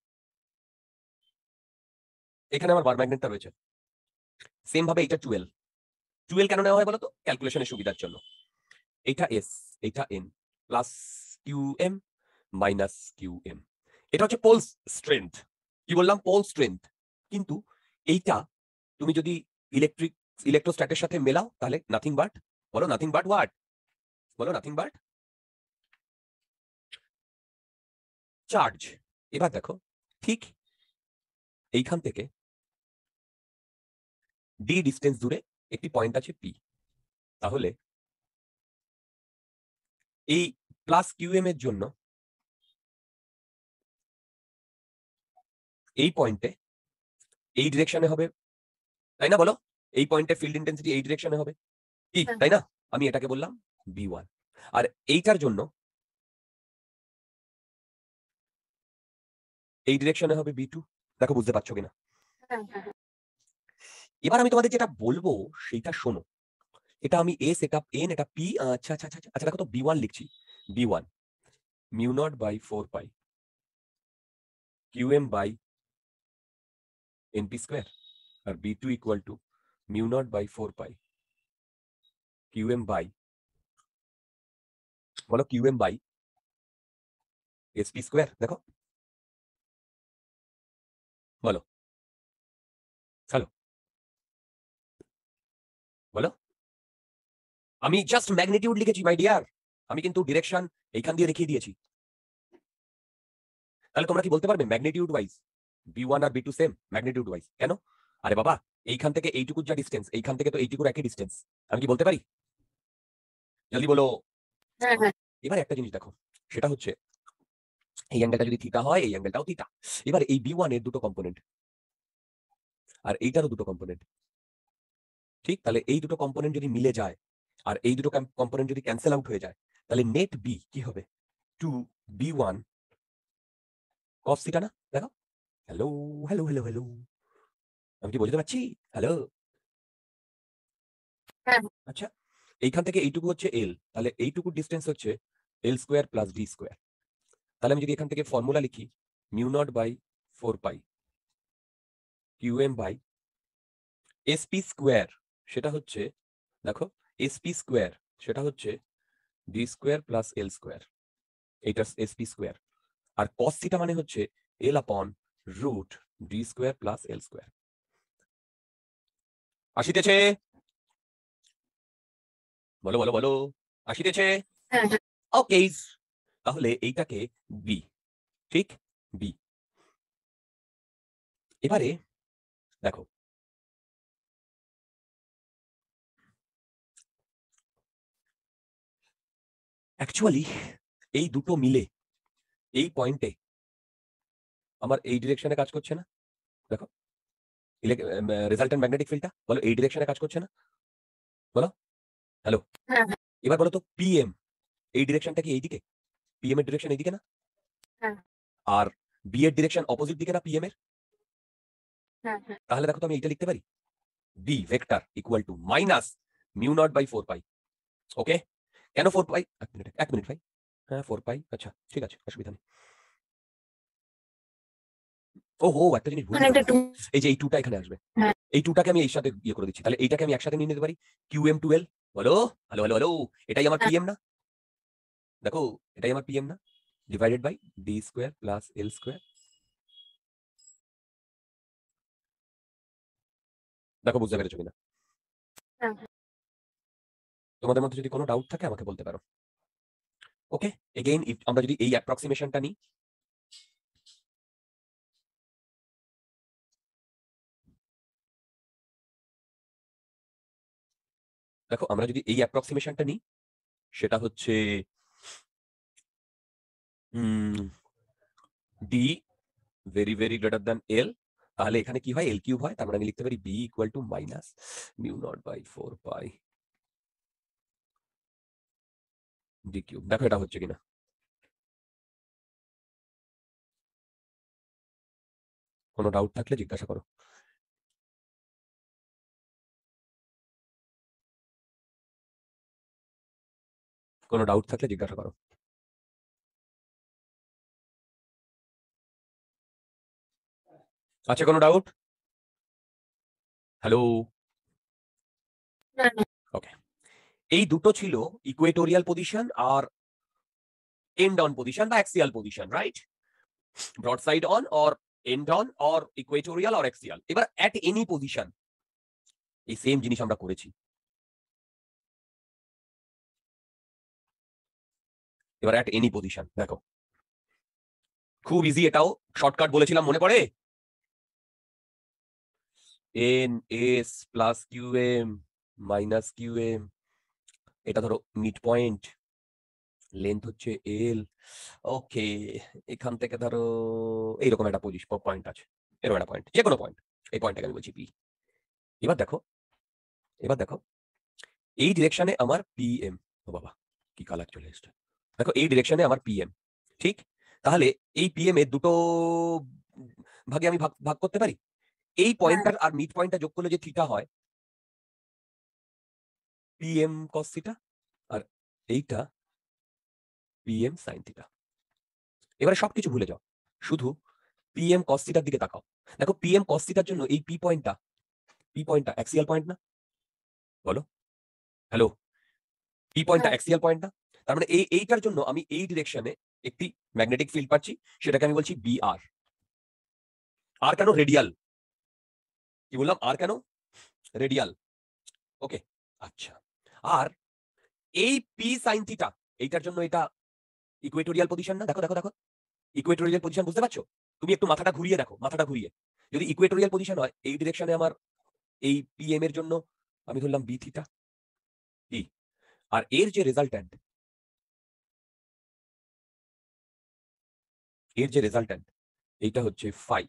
এখানে আমার বার ম্যাগনেটটা রয়েছে। সেম ভাবে এটা টুয়েলভ টুয়েলভ কেন নেওয়া হয় বলতো? ক্যালকুলেশনের সুবিধার জন্য। এটা এস এটা N plus Q M minus Q M এটা হচ্ছে পোল স্ট্রেংথ কি বললাম? পোল স্ট্রেংথ কিন্তু এইটা তুমি যদি ইলেকট্রিক ইলেকট্রোস্ট্যাটের সাথে মেলাও, তাহলে নাথিং বাট বলো নাথিং বাট হোয়াট বলো নাথিং বাট চার্জ এবার দেখো, ঠিক এইখান থেকে ডি ডিস্টেন্স দূরে একটি পয়েন্ট আছে পি তাহলে এই প্লাস কিউএম এর জন্য এই পয়েন্টে এই ডিরেকশনে হবে তাই না বলো? এই পয়েন্টে ফিল্ড ইন্টেন্সিটি এই ডিরেকশনে হবে। কি হ্যাঁ। তাই না? আমি এটাকে বললাম বি ওয়ান আর এইটার জন্য এই ডিরেকশনে হবে বি টু দেখো বুঝতে পারছ কিনা? হ্যাঁ হ্যাঁ। এবার আমি তোমাদের যেটা বলব, সেইটা শোনো। এটা আমি এস এটা এন এটা পি আচ্ছা আচ্ছা আচ্ছা আচ্ছা দেখো তো বি ওয়ান লিখছি। B one mu naught by four pi Q M by N P square R B two equal to mu naught by four pi Q M by বলো Q M by S P square দেখো। বলো। হ্যালো। বলো। আমি জাস্ট ম্যাগনিটিউড লিখেছি মাই ডিয়ার আমি কিন্তু ডিরেকশন এইখান দিয়ে দেখিয়ে দিয়েছি। তাহলে তোমরা কি বলতে পারবে? ম্যাগনিটিউড ওয়াইজ বি ওয়ান আর B two same magnitude wise কেন? আরে বাবা এইখান থেকে এইটুকুর যা ডিস্টেন্স এইখান থেকে তো এইটুকুর একই ডিস্টেন্স আমি কি বলতে পারি? জলদি বলো। হ্যাঁ হ্যাঁ। এবার একটা জিনিস দেখো সেটা হচ্ছে এই অ্যাঙ্গেলটা যদি থিটা হয় এই অ্যাঙ্গেলটাও থিটা এবার এই বি ওয়ানের দুটো কম্পোনেন্ট আর এইটারও দুটো কম্পোনেন্ট ঠিক? তাহলে এই দুটো কম্পোনেন্ট যদি মিলে যায় আর এই দুটো কম্পোনেন্ট যদি ক্যান্সেল আউট হয়ে যায় তাহলে নেট বি কি হবে? Two B one cos theta না? দেখো। হ্যালো হ্যালো হ্যালো হ্যালো আমি কি বুঝতে পারছি? হ্যালো হ্যাঁ। আচ্ছা এইখান থেকে এইটুকু হচ্ছে এল তাহলে এইটুকু ডিস্টেন্স হচ্ছে L square plus D square তাহলে আমি যদি এখান থেকে ফর্মুলা লিখি mu naught by four pi Q M by SP square সেটা হচ্ছে দেখো এসপি স্কোয়ার সেটা হচ্ছে D square plus L square এটা এসপি স্কোয়ার আর কস থিটা মানে হচ্ছে L upon root D square plus L square আসিতেছে? বলো বলো বলো আসিতেছে? হ্যাঁ হ্যাঁ। ওকে তাহলে এইটাকে বি ঠিক? বি এবারে দেখো অ্যাকচুয়ালি এই দুটো মিলে এই পয়েন্টে আমার এই ডিরেকশনে কাজ করছে না। দেখো রেজাল্টেন্ট ম্যাগনেটিক ফিল্ডটা বলো এই ডিরেকশনে কাজ করছে না। বলো হ্যালো হ্যাঁ। এবার বলো তো পিএম এই ডিরেকশনটা কি এইদিকে? পিএম এর ডিরেকশন এইদিকে না? হ্যাঁ। আর বি এর ডিরেকশন অপোজিট দিকে না পিএম এর? হ্যাঁ তাহলে দেখো তো আমি এটা লিখতে পারি? B vector equal to minus mu naught by four pi okay কেন ফোর পাই এক মিনিট এক মিনিট ভাই। হ্যাঁ ফোর পাই আচ্ছা ঠিক আছে অসুবিধা নেই। ও হো একটা জিনিস ভুল মানে এই যে এই টুটা এখানে আসবে। হ্যাঁ। এই টুটাকে আমি এই সাথে ইয়ে করে দিচ্ছি। তাহলে এইটাকে আমি একসাথে নিয়ে নিতে পারি? কিউ এম টুয়েলভ বলো হ্যালো হ্যালো হ্যালো এটাই আমার। পিএম না? দেখো এটাই আমার পিএম না? Divided by D square plus L square দেখো বুঝতে পেরেছ কিনা? হ্যাঁ, তোমাদের মধ্যে যদি কোনো ডাউট থাকে, আমাকে বলতে পারো। ওকে এগেইন আমরা যদি এই অ্যাপ্রক্সিমেশনটা নিই। দেখো, আমরা যদি এই অ্যাপ্রক্সিমেশনটা নিই, সেটা হচ্ছে D very very greater than L তাহলে এখানে কি হয়? এল কিউব হয়, তার মানে আমি লিখতে পারি B equal to minus mu naught by four pi D cube দেখো এটা হচ্ছে কিনা। কোনো ডাউট থাকলে জিজ্ঞাসা করো। কোনো ডাউট থাকলে জিজ্ঞাসা করো। আছে কোনো ডাউট হ্যালো এই দুটো ছিল ইকুয়েটোরিয়াল পজিশন আর এন্ড অন পজিশন বা axial position right broad side on or end on or equatorial or axial এবার অ্যাট এনি পজিশন এই সেম জিনিস আমরা করেছি। এবার অ্যাট এনি পজিশন দেখো। খুব ইজি এটাও শর্টকাট বলেছিলাম মনে পড়ে? N S plus Q M minus Q M এটা ধরো মিড পয়েন্ট লেন্থ হচ্ছে এল ওকে এখান থেকে ধরো এইরকম একটা পজিশন পয়েন্ট আছে এরকম একটা পয়েন্ট যে কোনো পয়েন্ট এই পয়েন্টটাকে আমি বলছি পি এবার দেখো এবার দেখো এই ডিরেকশনে আমার পিএম ও বাবা কি কালার চলে এসছে। দেখো এই ডিরেকশনে আমার পিএম ঠিক? তাহলে এই পিএম এর দুটো ভাগে আমি ভাগ ভাগ করতে পারি? এই পয়েন্টটার আর মিড পয়েন্টটা যোগ করলে যে থিটা হয় পিএম কস থিটা আর এইটা পিএম সাইন থিটা এবারে সবকিছু ভুলে যাও। শুধু পিএম কস থিটার দিকে তাকাও। দেখো পিএম কস থিটার জন্য এই পি পয়েন্টটা পি পয়েন্টটা অ্যাক্সিয়াল পয়েন্ট না? বলো। হ্যালো পি পয়েন্টটা। অ্যাক্সিয়াল পয়েন্ট না? তার মানে এই এইটার জন্য আমি এই ডিরেকশনে একটি ম্যাগনেটিক ফিল্ড পাচ্ছি সেটাকে আমি বলছি বি আর আর কেন রেডিয়াল কি বললাম? আর কেন? রেডিয়াল ওকে আচ্ছা। আর এই পি সাইন থিটা এইটার জন্য এটা ইকুয়েটোরিয়াল পজিশন না? দেখো দেখো দেখো। ইকুয়েটোরিয়াল পজিশন বুঝতে পারছ? তুমি একটু মাথাটা ঘুরিয়ে দেখো, মাথাটা ঘুরিয়ে। যদি ইকুয়েটোরিয়াল পজিশন হয়, এই ডিরেকশনে আমার এই পিএম এর জন্য আমি ধরলাম বি থিটা ই আর এর যে রেজাল্ট্যান্ট এর যে রেজাল্ট্যান্ট এইটা হচ্ছে ফাই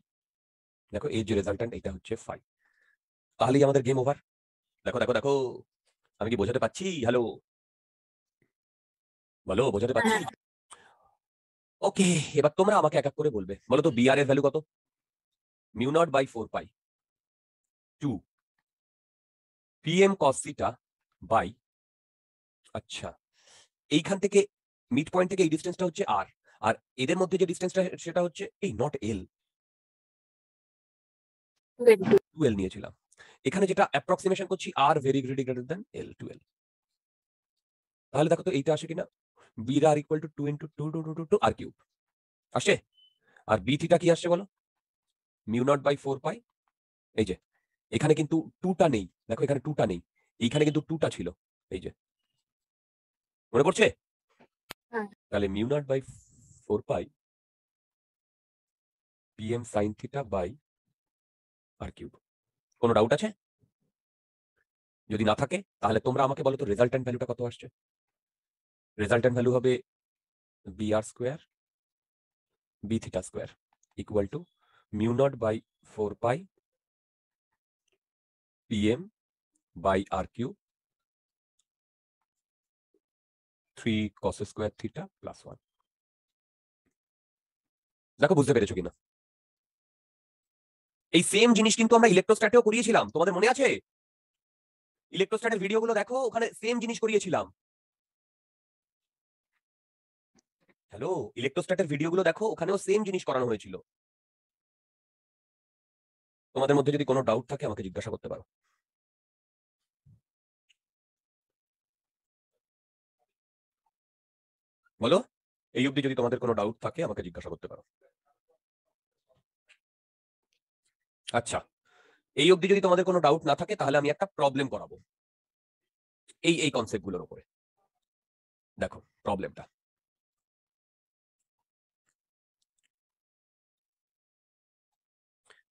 দেখো, এর যে রেজাল্ট্যান্ট এইটা হচ্ছে ফাই তাহলেই আমাদের গেম ওভার দেখো দেখো দেখো। আমি কি বোঝাতে পারছি? হ্যালো বলো বোঝাতে পারছি? ওকে এবার তোমরা আমাকে এক এক করে বলবে। বলো তো বিআর এর ভ্যালু কত? Mu naught by four pi two PM cos theta by আচ্ছা এইখান থেকে মিড পয়েন্ট থেকে এই ডিস্টেন্সটা হচ্ছে আর আর এদের মধ্যে যে ডিস্টেন্সটা সেটা হচ্ছে এই নট এল. টুয়েলভ নিয়েছিলাম। এখানে যেটা অ্যাপ্রক্সিমেশন করছি R very very greater than L twelve তাহলে দেখো তো এইটা আসে কিনা? B R equal to two into two two two two two R cube আসে আর বি থিটা কি আসছে বলো? Mu naught by four pi এই যে এখানে কিন্তু টুটা নেই। দেখো এখানে টুটা নেই। এইখানে কিন্তু টুটা ছিল। এই যে। মনে পড়ছে? হ্যাঁ। তাহলে mu naught by four pi PM sine theta by R cube কোনো ডাউট আছে? যদি না থাকে, তাহলে তোমরা আমাকে বলো তো রেজাল্টেন্ট ভ্যালুটা কত আসছে? রেজাল্টেন্ট ভ্যালু হবে B R square B theta square equal to mu naught by four pi PM by R cube three cos square theta plus one দেখো, বুঝতে পেরেছ কিনা? এই সেম জিনিস কিন্তু আমরা ইলেকট্রোস্ট্যাটেও করিয়েছিলাম, তোমাদের মনে আছে? ইলেকট্রোস্ট্যাটের ভিডিওগুলো দেখো, ওখানে সেম জিনিস করিয়েছিলাম। হ্যালো ইলেকট্রোস্ট্যাটের ভিডিওগুলো দেখো, ওখানেও সেম জিনিস করানো হয়েছিল। তোমাদের মধ্যে যদি কোনো ডাউট থাকে, আমাকে জিজ্ঞাসা করতে পারো। বলো, এই অবধি যদি তোমাদের কোনো ডাউট থাকে, আমাকে জিজ্ঞাসা করতে পারো। আচ্ছা। এই অবধি যদি তোমাদের কোনো ডাউট না থাকে, তাহলে আমি একটা প্রবলেম করাবো। এই এই কনসেপ্টগুলোর উপরে। দেখো প্রবলেমটা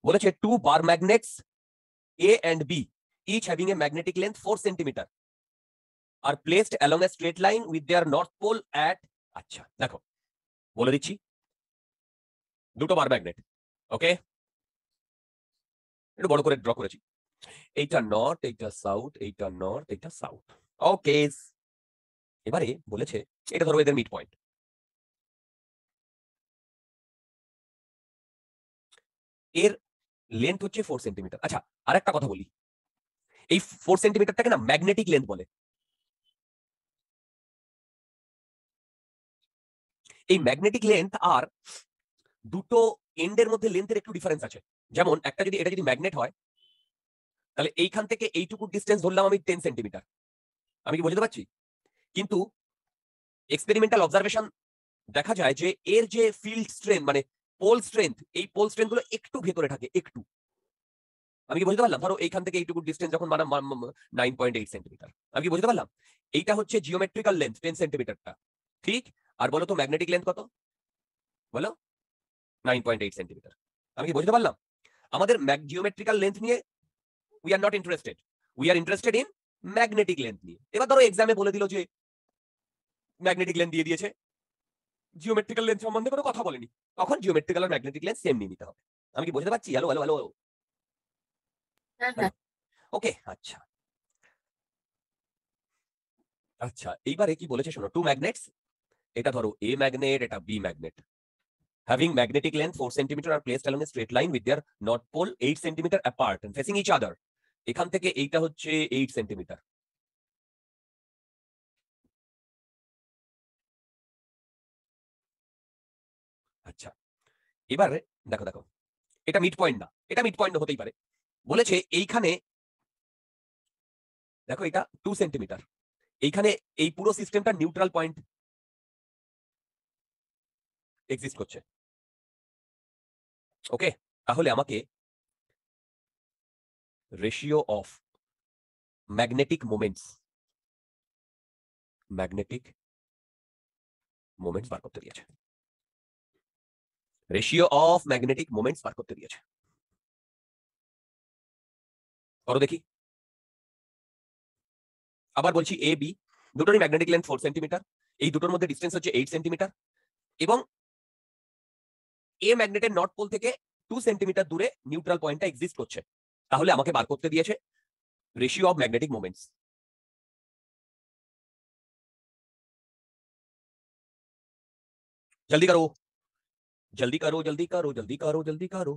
বলেছে two bar magnets A and B each having a magnetic length 4 centimeter, are placed along a straight line with their north pole at আচ্ছা দেখো, বলে দিচ্ছি। দুটো বার ম্যাগনেট ওকে একটু বড় করে ড্র করেছি। এইটা নর্থ এইটা সাউথ এইটা নর্থ এইটা সাউথ ওকে এবারে বলেছে এটা ধরো এদের মিড পয়েন্ট এর লেন্থ হচ্ছে ফোর সেন্টিমিটার আচ্ছা আর একটা কথা বলি। এই ফোর সেন্টিমিটারটাকে না ম্যাগনেটিক লেন্থ বলে। এই ম্যাগনেটিক লেন্থ আর দুটো এন্ডের মধ্যে লেন্থের একটু ডিফারেন্স আছে। যেমন একটা যদি, এটা যদি ম্যাগনেট হয়, তাহলে এইখান থেকে এইটুকু ডিস্টেন্স ধরলাম আমি টেন সেন্টিমিটার আমি কি বুঝতে পারছি? কিন্তু এক্সপেরিমেন্টাল অবজারভেশন দেখা যায় যে এর যে ফিল্ড স্ট্রেংথ মানে পোল স্ট্রেংথ এই পোল স্ট্রেংথগুলো একটু ভেতরে থাকে, একটু। আমি কি বুঝতে পারলাম? ধরো এইখান থেকে এইটুকু ডিস্টেন্স যখন মানে নাইন পয়েন্ট এইট সেন্টিমিটার আমি কি বুঝতে পারলাম? এইটা হচ্ছে জিওমেট্রিক্যাল লেন্থ টেন সেন্টিমিটারটা ঠিক? আর বলো তো ম্যাগনেটিক লেন্থ কত? বলো। নাইন পয়েন্ট এইট সেন্টিমিটার আমি কি বুঝতে পারলাম? আমাদের জিওমেট্রিক্যাল লেন্থ নিয়ে we are not interested we are interested in magnetic length নিয়ে। এবার ধরো এক্সামে বলে দিল যে ম্যাগনেটিক লেন্থ দিয়ে দিয়েছে। জিওমেট্রিক্যাল লেন্থ সম্বন্ধে কোনো কথা বলেনি। তখন জিওমেট্রিক্যাল আর ম্যাগনেটিক লেন্থ সেম নিয়ে নিতে হবে। আমি কি বুঝতে পারছি? হ্যালো হ্যালো হ্যালো হ্যাঁ হ্যাঁ ওকে আচ্ছা। আচ্ছা এইবারে কি বলেছে শোনো? টু ম্যাগনেটস এটা ধরো এ ম্যাগনেট এটা B magnet having magnetic length 4 centimeter are placed along a straight line with their north pole 8 centimeter apart and facing each other এখান থেকে এইটা হচ্ছে 8 সেন্টিমিটার আচ্ছা এবারে দেখো দেখো এটা মিড পয়েন্ট না এটা মিড পয়েন্ট হতেই পারে বলেছে এইখানে দেখো এটা টু সেন্টিমিটার এইখানে এই পুরো সিস্টেমটা নিউট্রাল পয়েন্ট এক্সিস্ট করছে ওকে, তাহলে আমাকে ratio of magnetic moments magnetic moments বার করতে দিয়েছে। রেশিও অফ ম্যাগনেটিক মোমেন্টস বার করতে দিয়েছে। করো দেখি। আবার বলছি এ বি দুটোরই ম্যাগনেটিক লেন্থ ফোর সেন্টিমিটার এই দুটোর মধ্যে ডিস্টেন্স হচ্ছে এইট সেন্টিমিটার এবং এ ম্যাগনেটের নট পোল থেকে টু সেন্টিমিটার দূরে নিউট্রাল পয়েন্টটা এক্সিস্ট করছে। তাহলে আমাকে বার করতে দিয়েছে রেশিও অফ ম্যাগনেটিক মোমেন্টস জলদি করো। জলদি করো জলদি করো জলদি করো জলদি করো।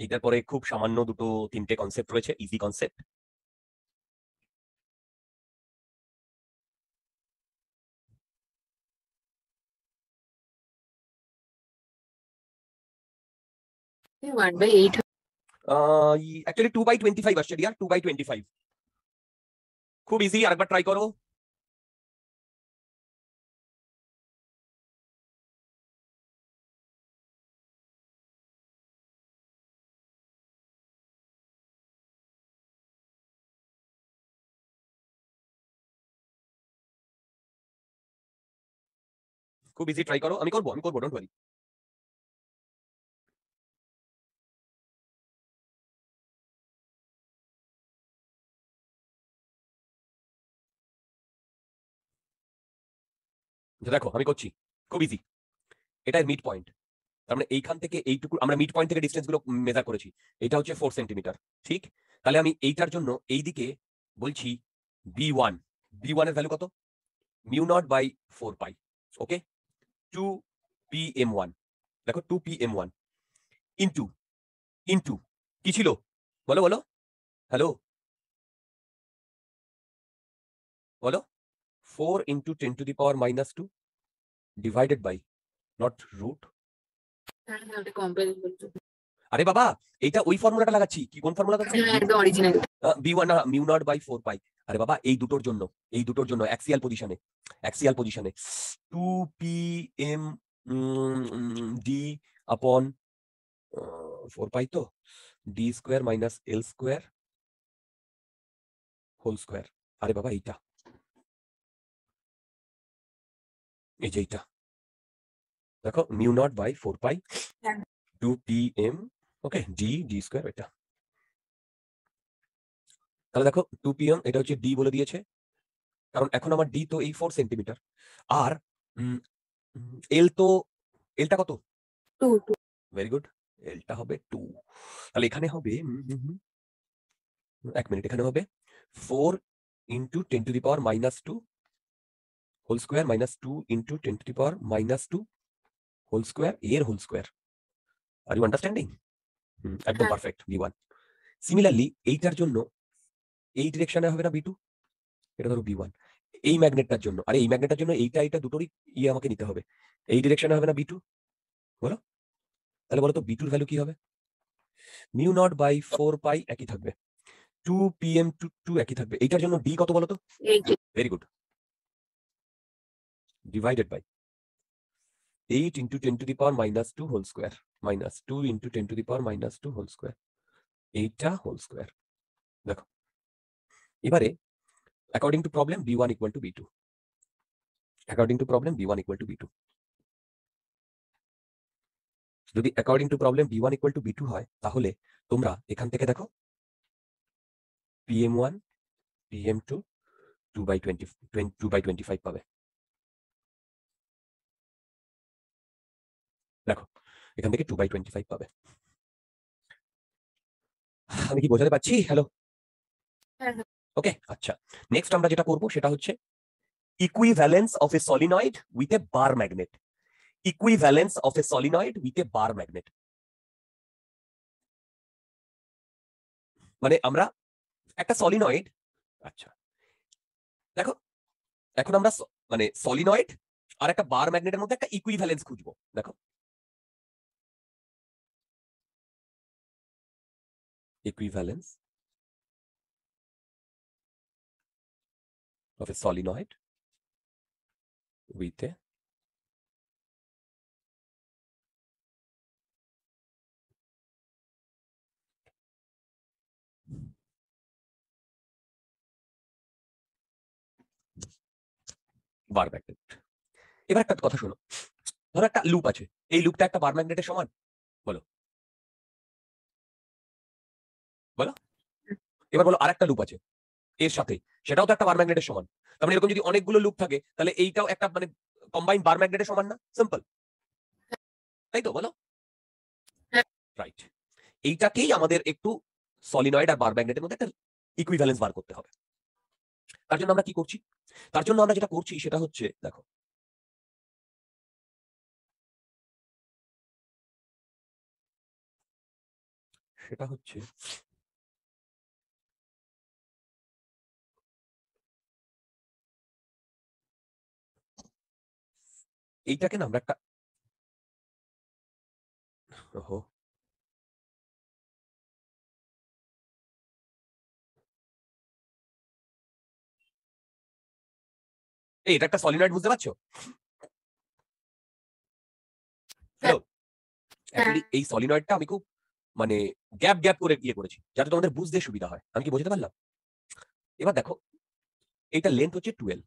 এটার পরে খুব সামান্য দুটো তিনটে কনসেপ্ট রয়েছে easy concept one by eight actually two by twenty five আসছে dear two by twenty five খুব ইজি আরেকবার ট্রাই করো। খুব ইজি ট্রাই করো, আমি করব আমি করব ডোন্ট ওয়ারি দেখো, আমি করছি, খুব ইজি এটা মিড পয়েন্ট তার মানে এইখান থেকে এইটুকু, আমরা মিড পয়েন্ট থেকে ডিস্টেন্সগুলো মেজার করেছি। এটা হচ্ছে ফোর সেন্টিমিটার ঠিক? তাহলে আমি এইটার জন্য এই দিকে বলছি বি ওয়ান বি ওয়ানের ভ্যালু কত? Mu naught by four pi okay two P M one দেখো two P M one into into কি ছিল? বলো বলো। হ্যালো বলো। Four into ten to the power minus two divided by not root আরে বাবা এইটা ওই ফর্মুলাটা লাগাচ্ছি। কি কোন ফর্মুলা লাগাচ্ছি? একদম original B one mu naught by four pi আরে বাবা এই দুটোর জন্য এই দুটোর জন্য অ্যাক্সিয়াল পজিশনে অ্যাক্সিয়াল পজিশনে two P M D upon four pi তো D square minus L square whole square আরে বাবা এইটা। এই যে এইটা। দেখো mu naught by four pi. Two P M okay D D square এটা। তাহলে দেখো টু পি এম এটা হচ্ছে ডি বলে দিয়েছে। কারণ এখন আমার ডি তো এই ফোর সেন্টিমিটার আর এল তো এলটা কত? ভেরি গুড এলটা হবে টু তাহলে এখানে হবে। এক মিনিট এখানে হবে four into ten to the power minus two whole square minus two into ten to the power minus two whole square এর whole square are you understanding একদম। পারফেক্ট বি ওয়ান সিমিলারলি এইটার জন্য এই ডিরেকশনে হবে না বি টু এটা ধরো বি ওয়ান এই ম্যাগনেটটার জন্য। আর এই ম্যাগনেটটার জন্য এইটা এইটা দুটোরই ইয়ে আমাকে নিতে হবে। এই ডিরেকশনে হবে না বি টু বলো? তাহলে বলো তো বি টুর ভ্যালু কি হবে? Mu naught by four pi একই থাকবে। Two P M two two একই থাকবে। এইটার জন্য ডি কত বলো তো? Very good divided by eight into ten to the power minus two whole square minus two into ten to the power minus two whole square এইটা হোল স্কোয়ার দেখো এবারে according to problem B one equal to B two according to problem B one equal to B two যদি according to problem B one equal to B two হয়, তাহলে তোমরা এখান থেকে দেখো PM one PM two two by twenty two by twenty five পাবে। দেখো, এখান থেকে টু বাই টোয়েন্টি ফাইভ পাবে। আমি কি বোঝাতে পারছি? হ্যালো হ্যাঁ। ওকে আচ্ছা। নেক্সট আমরা যেটা করব সেটা হচ্ছে equivalence of a solenoid with a bar magnet equivalence of a solenoid with a bar magnet মানে আমরা একটা সলিনয়েড আচ্ছা। দেখো, এখন আমরা মানে সলিনয়েড আর একটা বার ম্যাগনেটের মধ্যে একটা ইকুইভ্যালেন্স খুঁজবো, দেখো। Equivalence of a solenoid with a bar magnet এবার একটা কথা শোনো। ধরো একটা লুপ আছে। এই লুপটা একটা বার ম্যাগনেটের সমান? বলো। বলো। এবার বলো আরেকটা লুপ আছে। এর সাথে। সেটাও তো একটা বার ম্যাগনেটের সমান। তার মানে এরকম যদি অনেকগুলো লুপ থাকে, তাহলে এইটাও একটা মানে কম্বাইন্ড বার ম্যাগনেটের সমান না? সিম্পল তাই তো বলো। রাইট এইটাকেই আমাদের একটু সলিনয়েড আর বার ম্যাগনেটের মধ্যে একটা ইকুইভ্যালেন্স বার করতে হবে। তার জন্য আমরা কি করছি? তার জন্য আমরা যেটা করছি সেটা হচ্ছে, দেখো। সেটা হচ্ছে এইটাকে না আমরা একটা ওহো। এই এটা একটা সলিনয়েড বুঝতে পারছ? হ্যালো এই সলিনয়েডটা আমি খুব মানে গ্যাপ গ্যাপ করে ইয়ে করেছি যাতে তোমাদের বুঝতে সুবিধা হয়। আমি কি বোঝাতে পারলাম? এবার দেখো এটা লেন্থ হচ্ছে টুয়েলভ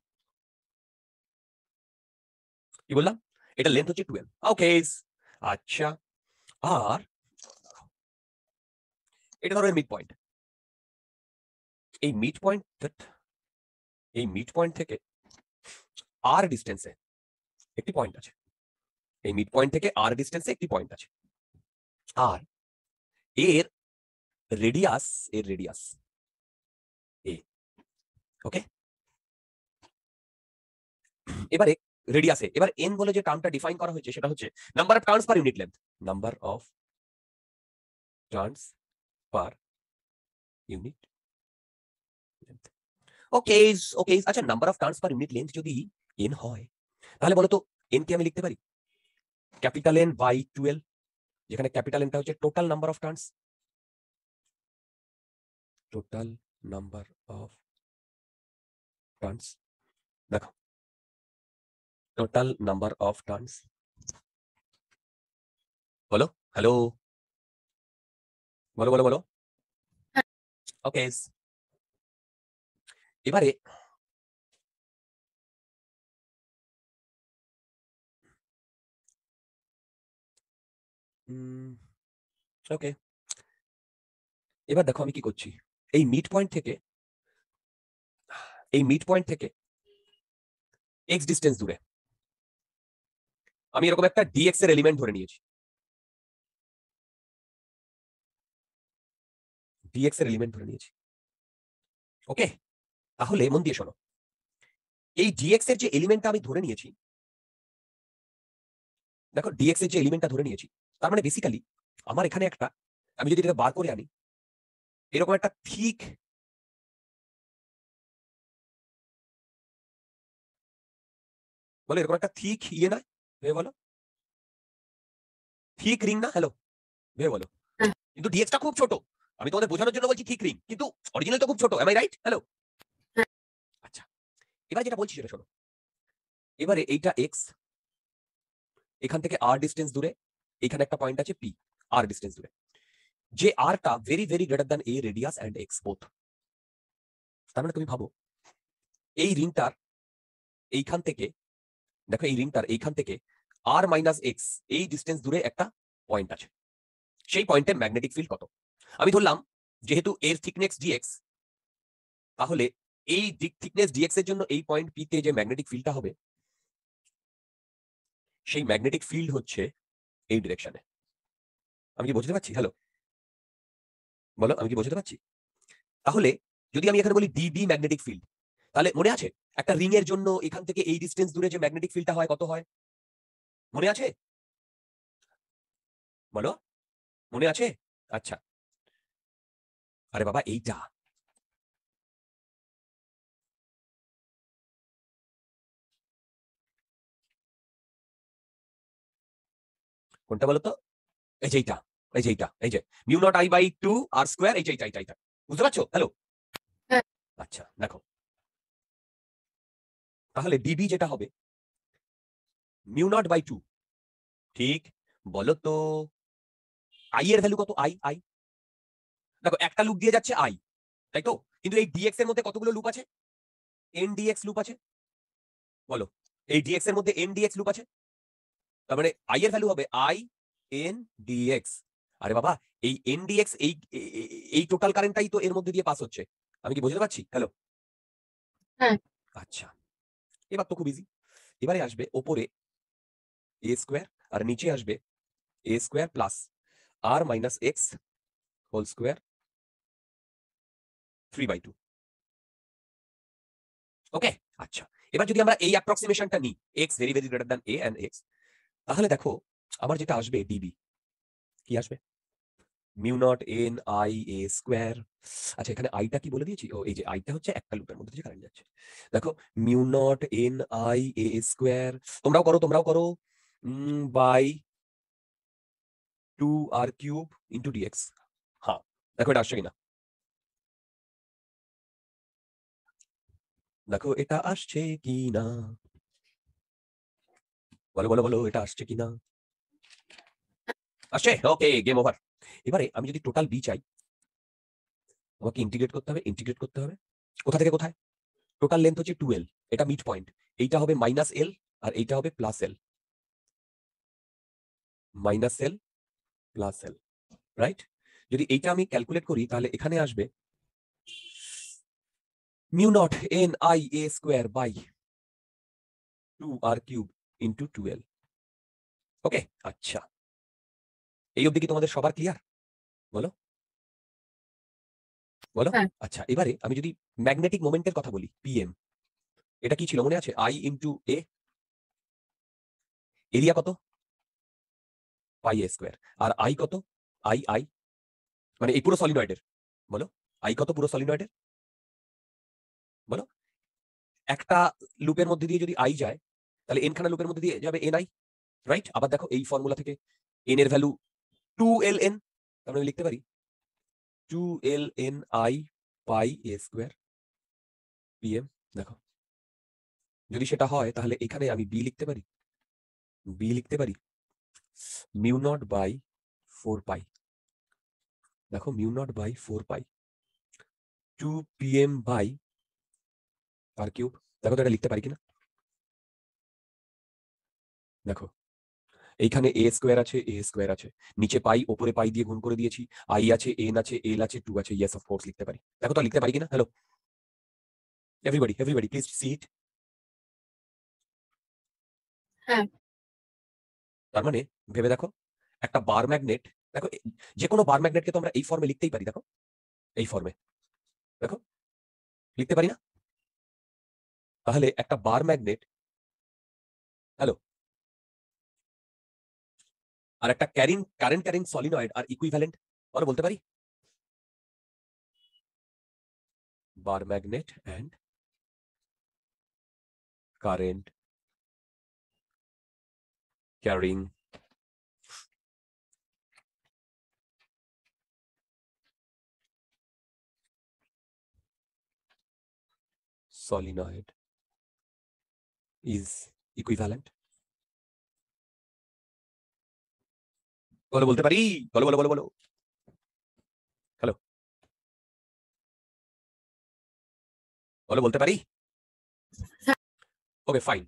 কি বললাম এটা লেন্থ হচ্ছে টুয়েলভ ওকে আচ্ছা আর এটা ধরো মিড পয়েন্ট এই মিড পয়েন্ট এই মিড পয়েন্ট থেকে আর ডিস্টেন্সে একটি পয়েন্ট আছে। এই মিড পয়েন্ট থেকে আর ডিস্টেন্সে একটি পয়েন্ট আছে। আর এর রেডিয়াস এর রেডিয়াস এ ওকে এবারে রেডিয়াসে এবার এন বলে যে টার্মটা ডিফাইন করা হয়েছে, সেটা হচ্ছে number of turns per unit length number of turns per unit length okay okay আচ্ছা number of turns per unit length যদি এন হয়, তাহলে বলো তো এন কে আমি লিখতে পারি? ক্যাপিটাল এন বাই টুয়েলভ যেখানে ক্যাপিটাল এনটা হচ্ছে total number of turns total number of turns দেখো টোটাল নাম্বার অফ টার্নস বলো হ্যালো বলো বলো বলো ওকে এবারে ওকে এবার দেখো আমি কি করছি? এই মিড পয়েন্ট থেকে, এই মিড পয়েন্ট থেকে এক্স ডিস্টেন্স দূরে। আমি এরকম একটা ডিএক্স এর এলিমেন্ট ধরে নিয়েছি। ডিএক্স এর এলিমেন্ট ধরে নিয়েছি। ওকে তাহলে মন দিয়ে শোনো। এই ডিএক্স এর যে এলিমেন্টটা আমি ধরে নিয়েছি, দেখো ডিএক্স এর যে এলিমেন্টটা ধরে নিয়েছি, তার মানে বেসিক্যালি আমার এখানে একটা, আমি যদি এটা বার করে আনি, এরকম একটা ঠিক বলে এরকম একটা ঠিক ইয়ে না ভেবে বলো। ঠিক রিং না? হ্যালো ভেবে বলো। হ্যাঁ। কিন্তু ডিএক্সটা খুব ছোট। আমি তোমাদের বোঝানোর জন্য বলছি ঠিক রিং কিন্তু অরিজিনাল তো খুব ছোট এম আই রাইট হ্যালো হ্যাঁ। আচ্ছা এবার যেটা বলছি সেটা শোনো। এবারে এইটা এক্স এখান থেকে আর ডিস্টেন্স দূরে এখানে একটা পয়েন্ট আছে পি আর ডিস্টেন্স দূরে। যে আরটা very very greater than A radius and X both তার মানে তুমি ভাবো এই রিংটার এইখান থেকে দেখো এই রিংটার এইখান থেকে আর মাইনাস এক্স এই ডিস্টেন্স দূরে একটা পয়েন্ট আছে। সেই পয়েন্টের ম্যাগনেটিক ফিল্ড কত? আমি ধরলাম, যেহেতু এর থিকনেস ডিএক্স তাহলে এই থিকনেস ডিএক্স এর জন্য এই পয়েন্ট পি তে যে ম্যাগনেটিক ফিল্ডটা হবে, সেই ম্যাগনেটিক ফিল্ড হচ্ছে এই ডিরেকশনে আমি কি বোঝাতে পারছি? হ্যালো বলো, আমি কি বোঝাতে পারছি? তাহলে যদি আমি এখানে বলি ডিবি ম্যাগনেটিক ফিল্ড তাহলে মনে আছে? একটা রিং এর জন্য এখান থেকে এই ডিস্টেন্স দূরে যে ম্যাগনেটিক ফিল্ডটা হয়, কত হয়? মনে আছে? বলো মনে আছে? আচ্ছা। আরে বাবা এইটা। কোনটা বলো তো এই যে এইটা এই যে এইটা এই যে। Mu naught I by two R square এই যে এইটা এইটা এইটা। বুঝতে পারছ? হ্যালো? হ্যাঁ। আচ্ছা দেখো। তাহলে ডিবি যেটা হবে মিউ নট বাই টু ঠিক বলো তো আই এর ভ্যালু কত? আই আই দেখো একটা লুপ দিয়ে যাচ্ছে আই তাই তো? কিন্তু এই ডিএক্স এর মধ্যে কতগুলো লুপ আছে? এন ডিএক্স লুপ আছে। বলো এই ডিএক্স এর মধ্যে এন ডিএক্স লুপ আছে? তার মানে আই এর ভ্যালু হবে আই এন ডিএক্স আরে বাবা এই এন ডিএক্স এই এই টোটাল কারেন্টটাই তো এর মধ্যে দিয়ে পাস হচ্ছে। আমি কি বুঝতে পারছি? হ্যালো হ্যাঁ। আচ্ছা এবার তো খুব ইজি এবারে আসবে ওপরে এ স্কোয়ার আর নিচে আসবে A square plus R minus X whole square three by two okay আচ্ছা। এবার যদি আমরা এই অ্যাপ্রক্সিমেশনটা নিই X very greater than A and X তাহলে দেখো আমার যেটা আসবে ডিবি কি আসবে? Mu naught N I A square আচ্ছা এখানে আইটা কি বলে দিয়েছি? ও, এই যে আইটা হচ্ছে একটা লুপের মধ্যে যে কারেন্ট যাচ্ছে। দেখো mu naught N I A square তোমরাও করো তোমরাও করো। Two R cube into DX হ্যাঁ দেখো এটা আসছে কিনা? দেখো এটা আসছে কি না বলো বলো বলো, এটা আসছে কি না আসছে? ওকে গেম ওভার এবারে আমি যদি টোটাল বি চাই, আমাকে ইন্টিগ্রেট করতে হবে ইন্টিগ্রেট করতে হবে। কোথা থেকে কোথায়? টোটাল লেন্থ হচ্ছে টুয়েলভ এটা মিড পয়েন্ট এইটা হবে মাইনাস এল আর এইটা হবে plus L minus L plus L right যদি এইটা আমি ক্যালকুলেট করি তাহলে এখানে আসবে mu naught N I A square by two R cube into twelve okay আচ্ছা। এই অবধি কি তোমাদের সবার ক্লিয়ার বলো। বলো। হ্যাঁ। আচ্ছা এবারে আমি যদি ম্যাগনেটিক মোমেন্টের কথা বলি পিএম এটা কি ছিল মনে আছে? আই ইন্টু এ এরিয়া কত? পাই এ স্কোয়ার আর আই কত? আই আই মানে এই পুরো সলিনয়েডের বলো? আই কত পুরো সলিনয়েডের বলো? একটা লুপের মধ্যে দিয়ে যদি আই যায়, তাহলে এনখানা লুপের মধ্যে দিয়ে যাবে এন আই রাইট আবার দেখো এই ফর্মুলা থেকে এন এর ভ্যালু টু এল এন তার আমি লিখতে পারি two L N I pi A square PM দেখো। যদি সেটা হয়, তাহলে এখানে আমি বি লিখতে পারি। বি লিখতে পারি। Mu naught by four pi. দেখো mu naught by four pi. Two PM by R cube. দেখো তো এটা লিখতে পারি কিনা? দেখো এইখানে এ স্কোয়ার আছে এ স্কোয়ার আছে। নিচে পাই ওপরে পাই দিয়ে গুণ করে দিয়েছি। আই আছে এন আছে এল আছে টু আছে ইয়েস অফ কোর্স লিখতে পারি। দেখো তো লিখতে পারি কিনা? Hello? Everybody everybody please see it হ্যাঁ। তার মানে ভেবে দেখো। একটা বার ম্যাগনেট, দেখো যে কোনো বার ম্যাগনেটকে তো আমরা এই ফর্মে লিখতেই পারি, দেখো। এই ফর্মে দেখো। লিখতে পারি না? তাহলে একটা বার ম্যাগনেট, হ্যালো? আর একটা ক্যারিং কারেন্ট ক্যারিং সলিনয়েড আর ইকুইভ্যালেন্ট বলো বলতে পারি? Bar magnet and current carrying solenoid is equivalent? বলো বলতে পারি? বলো বলো বলো বলো। হ্যালো বলো বলতে পারি? Okay fine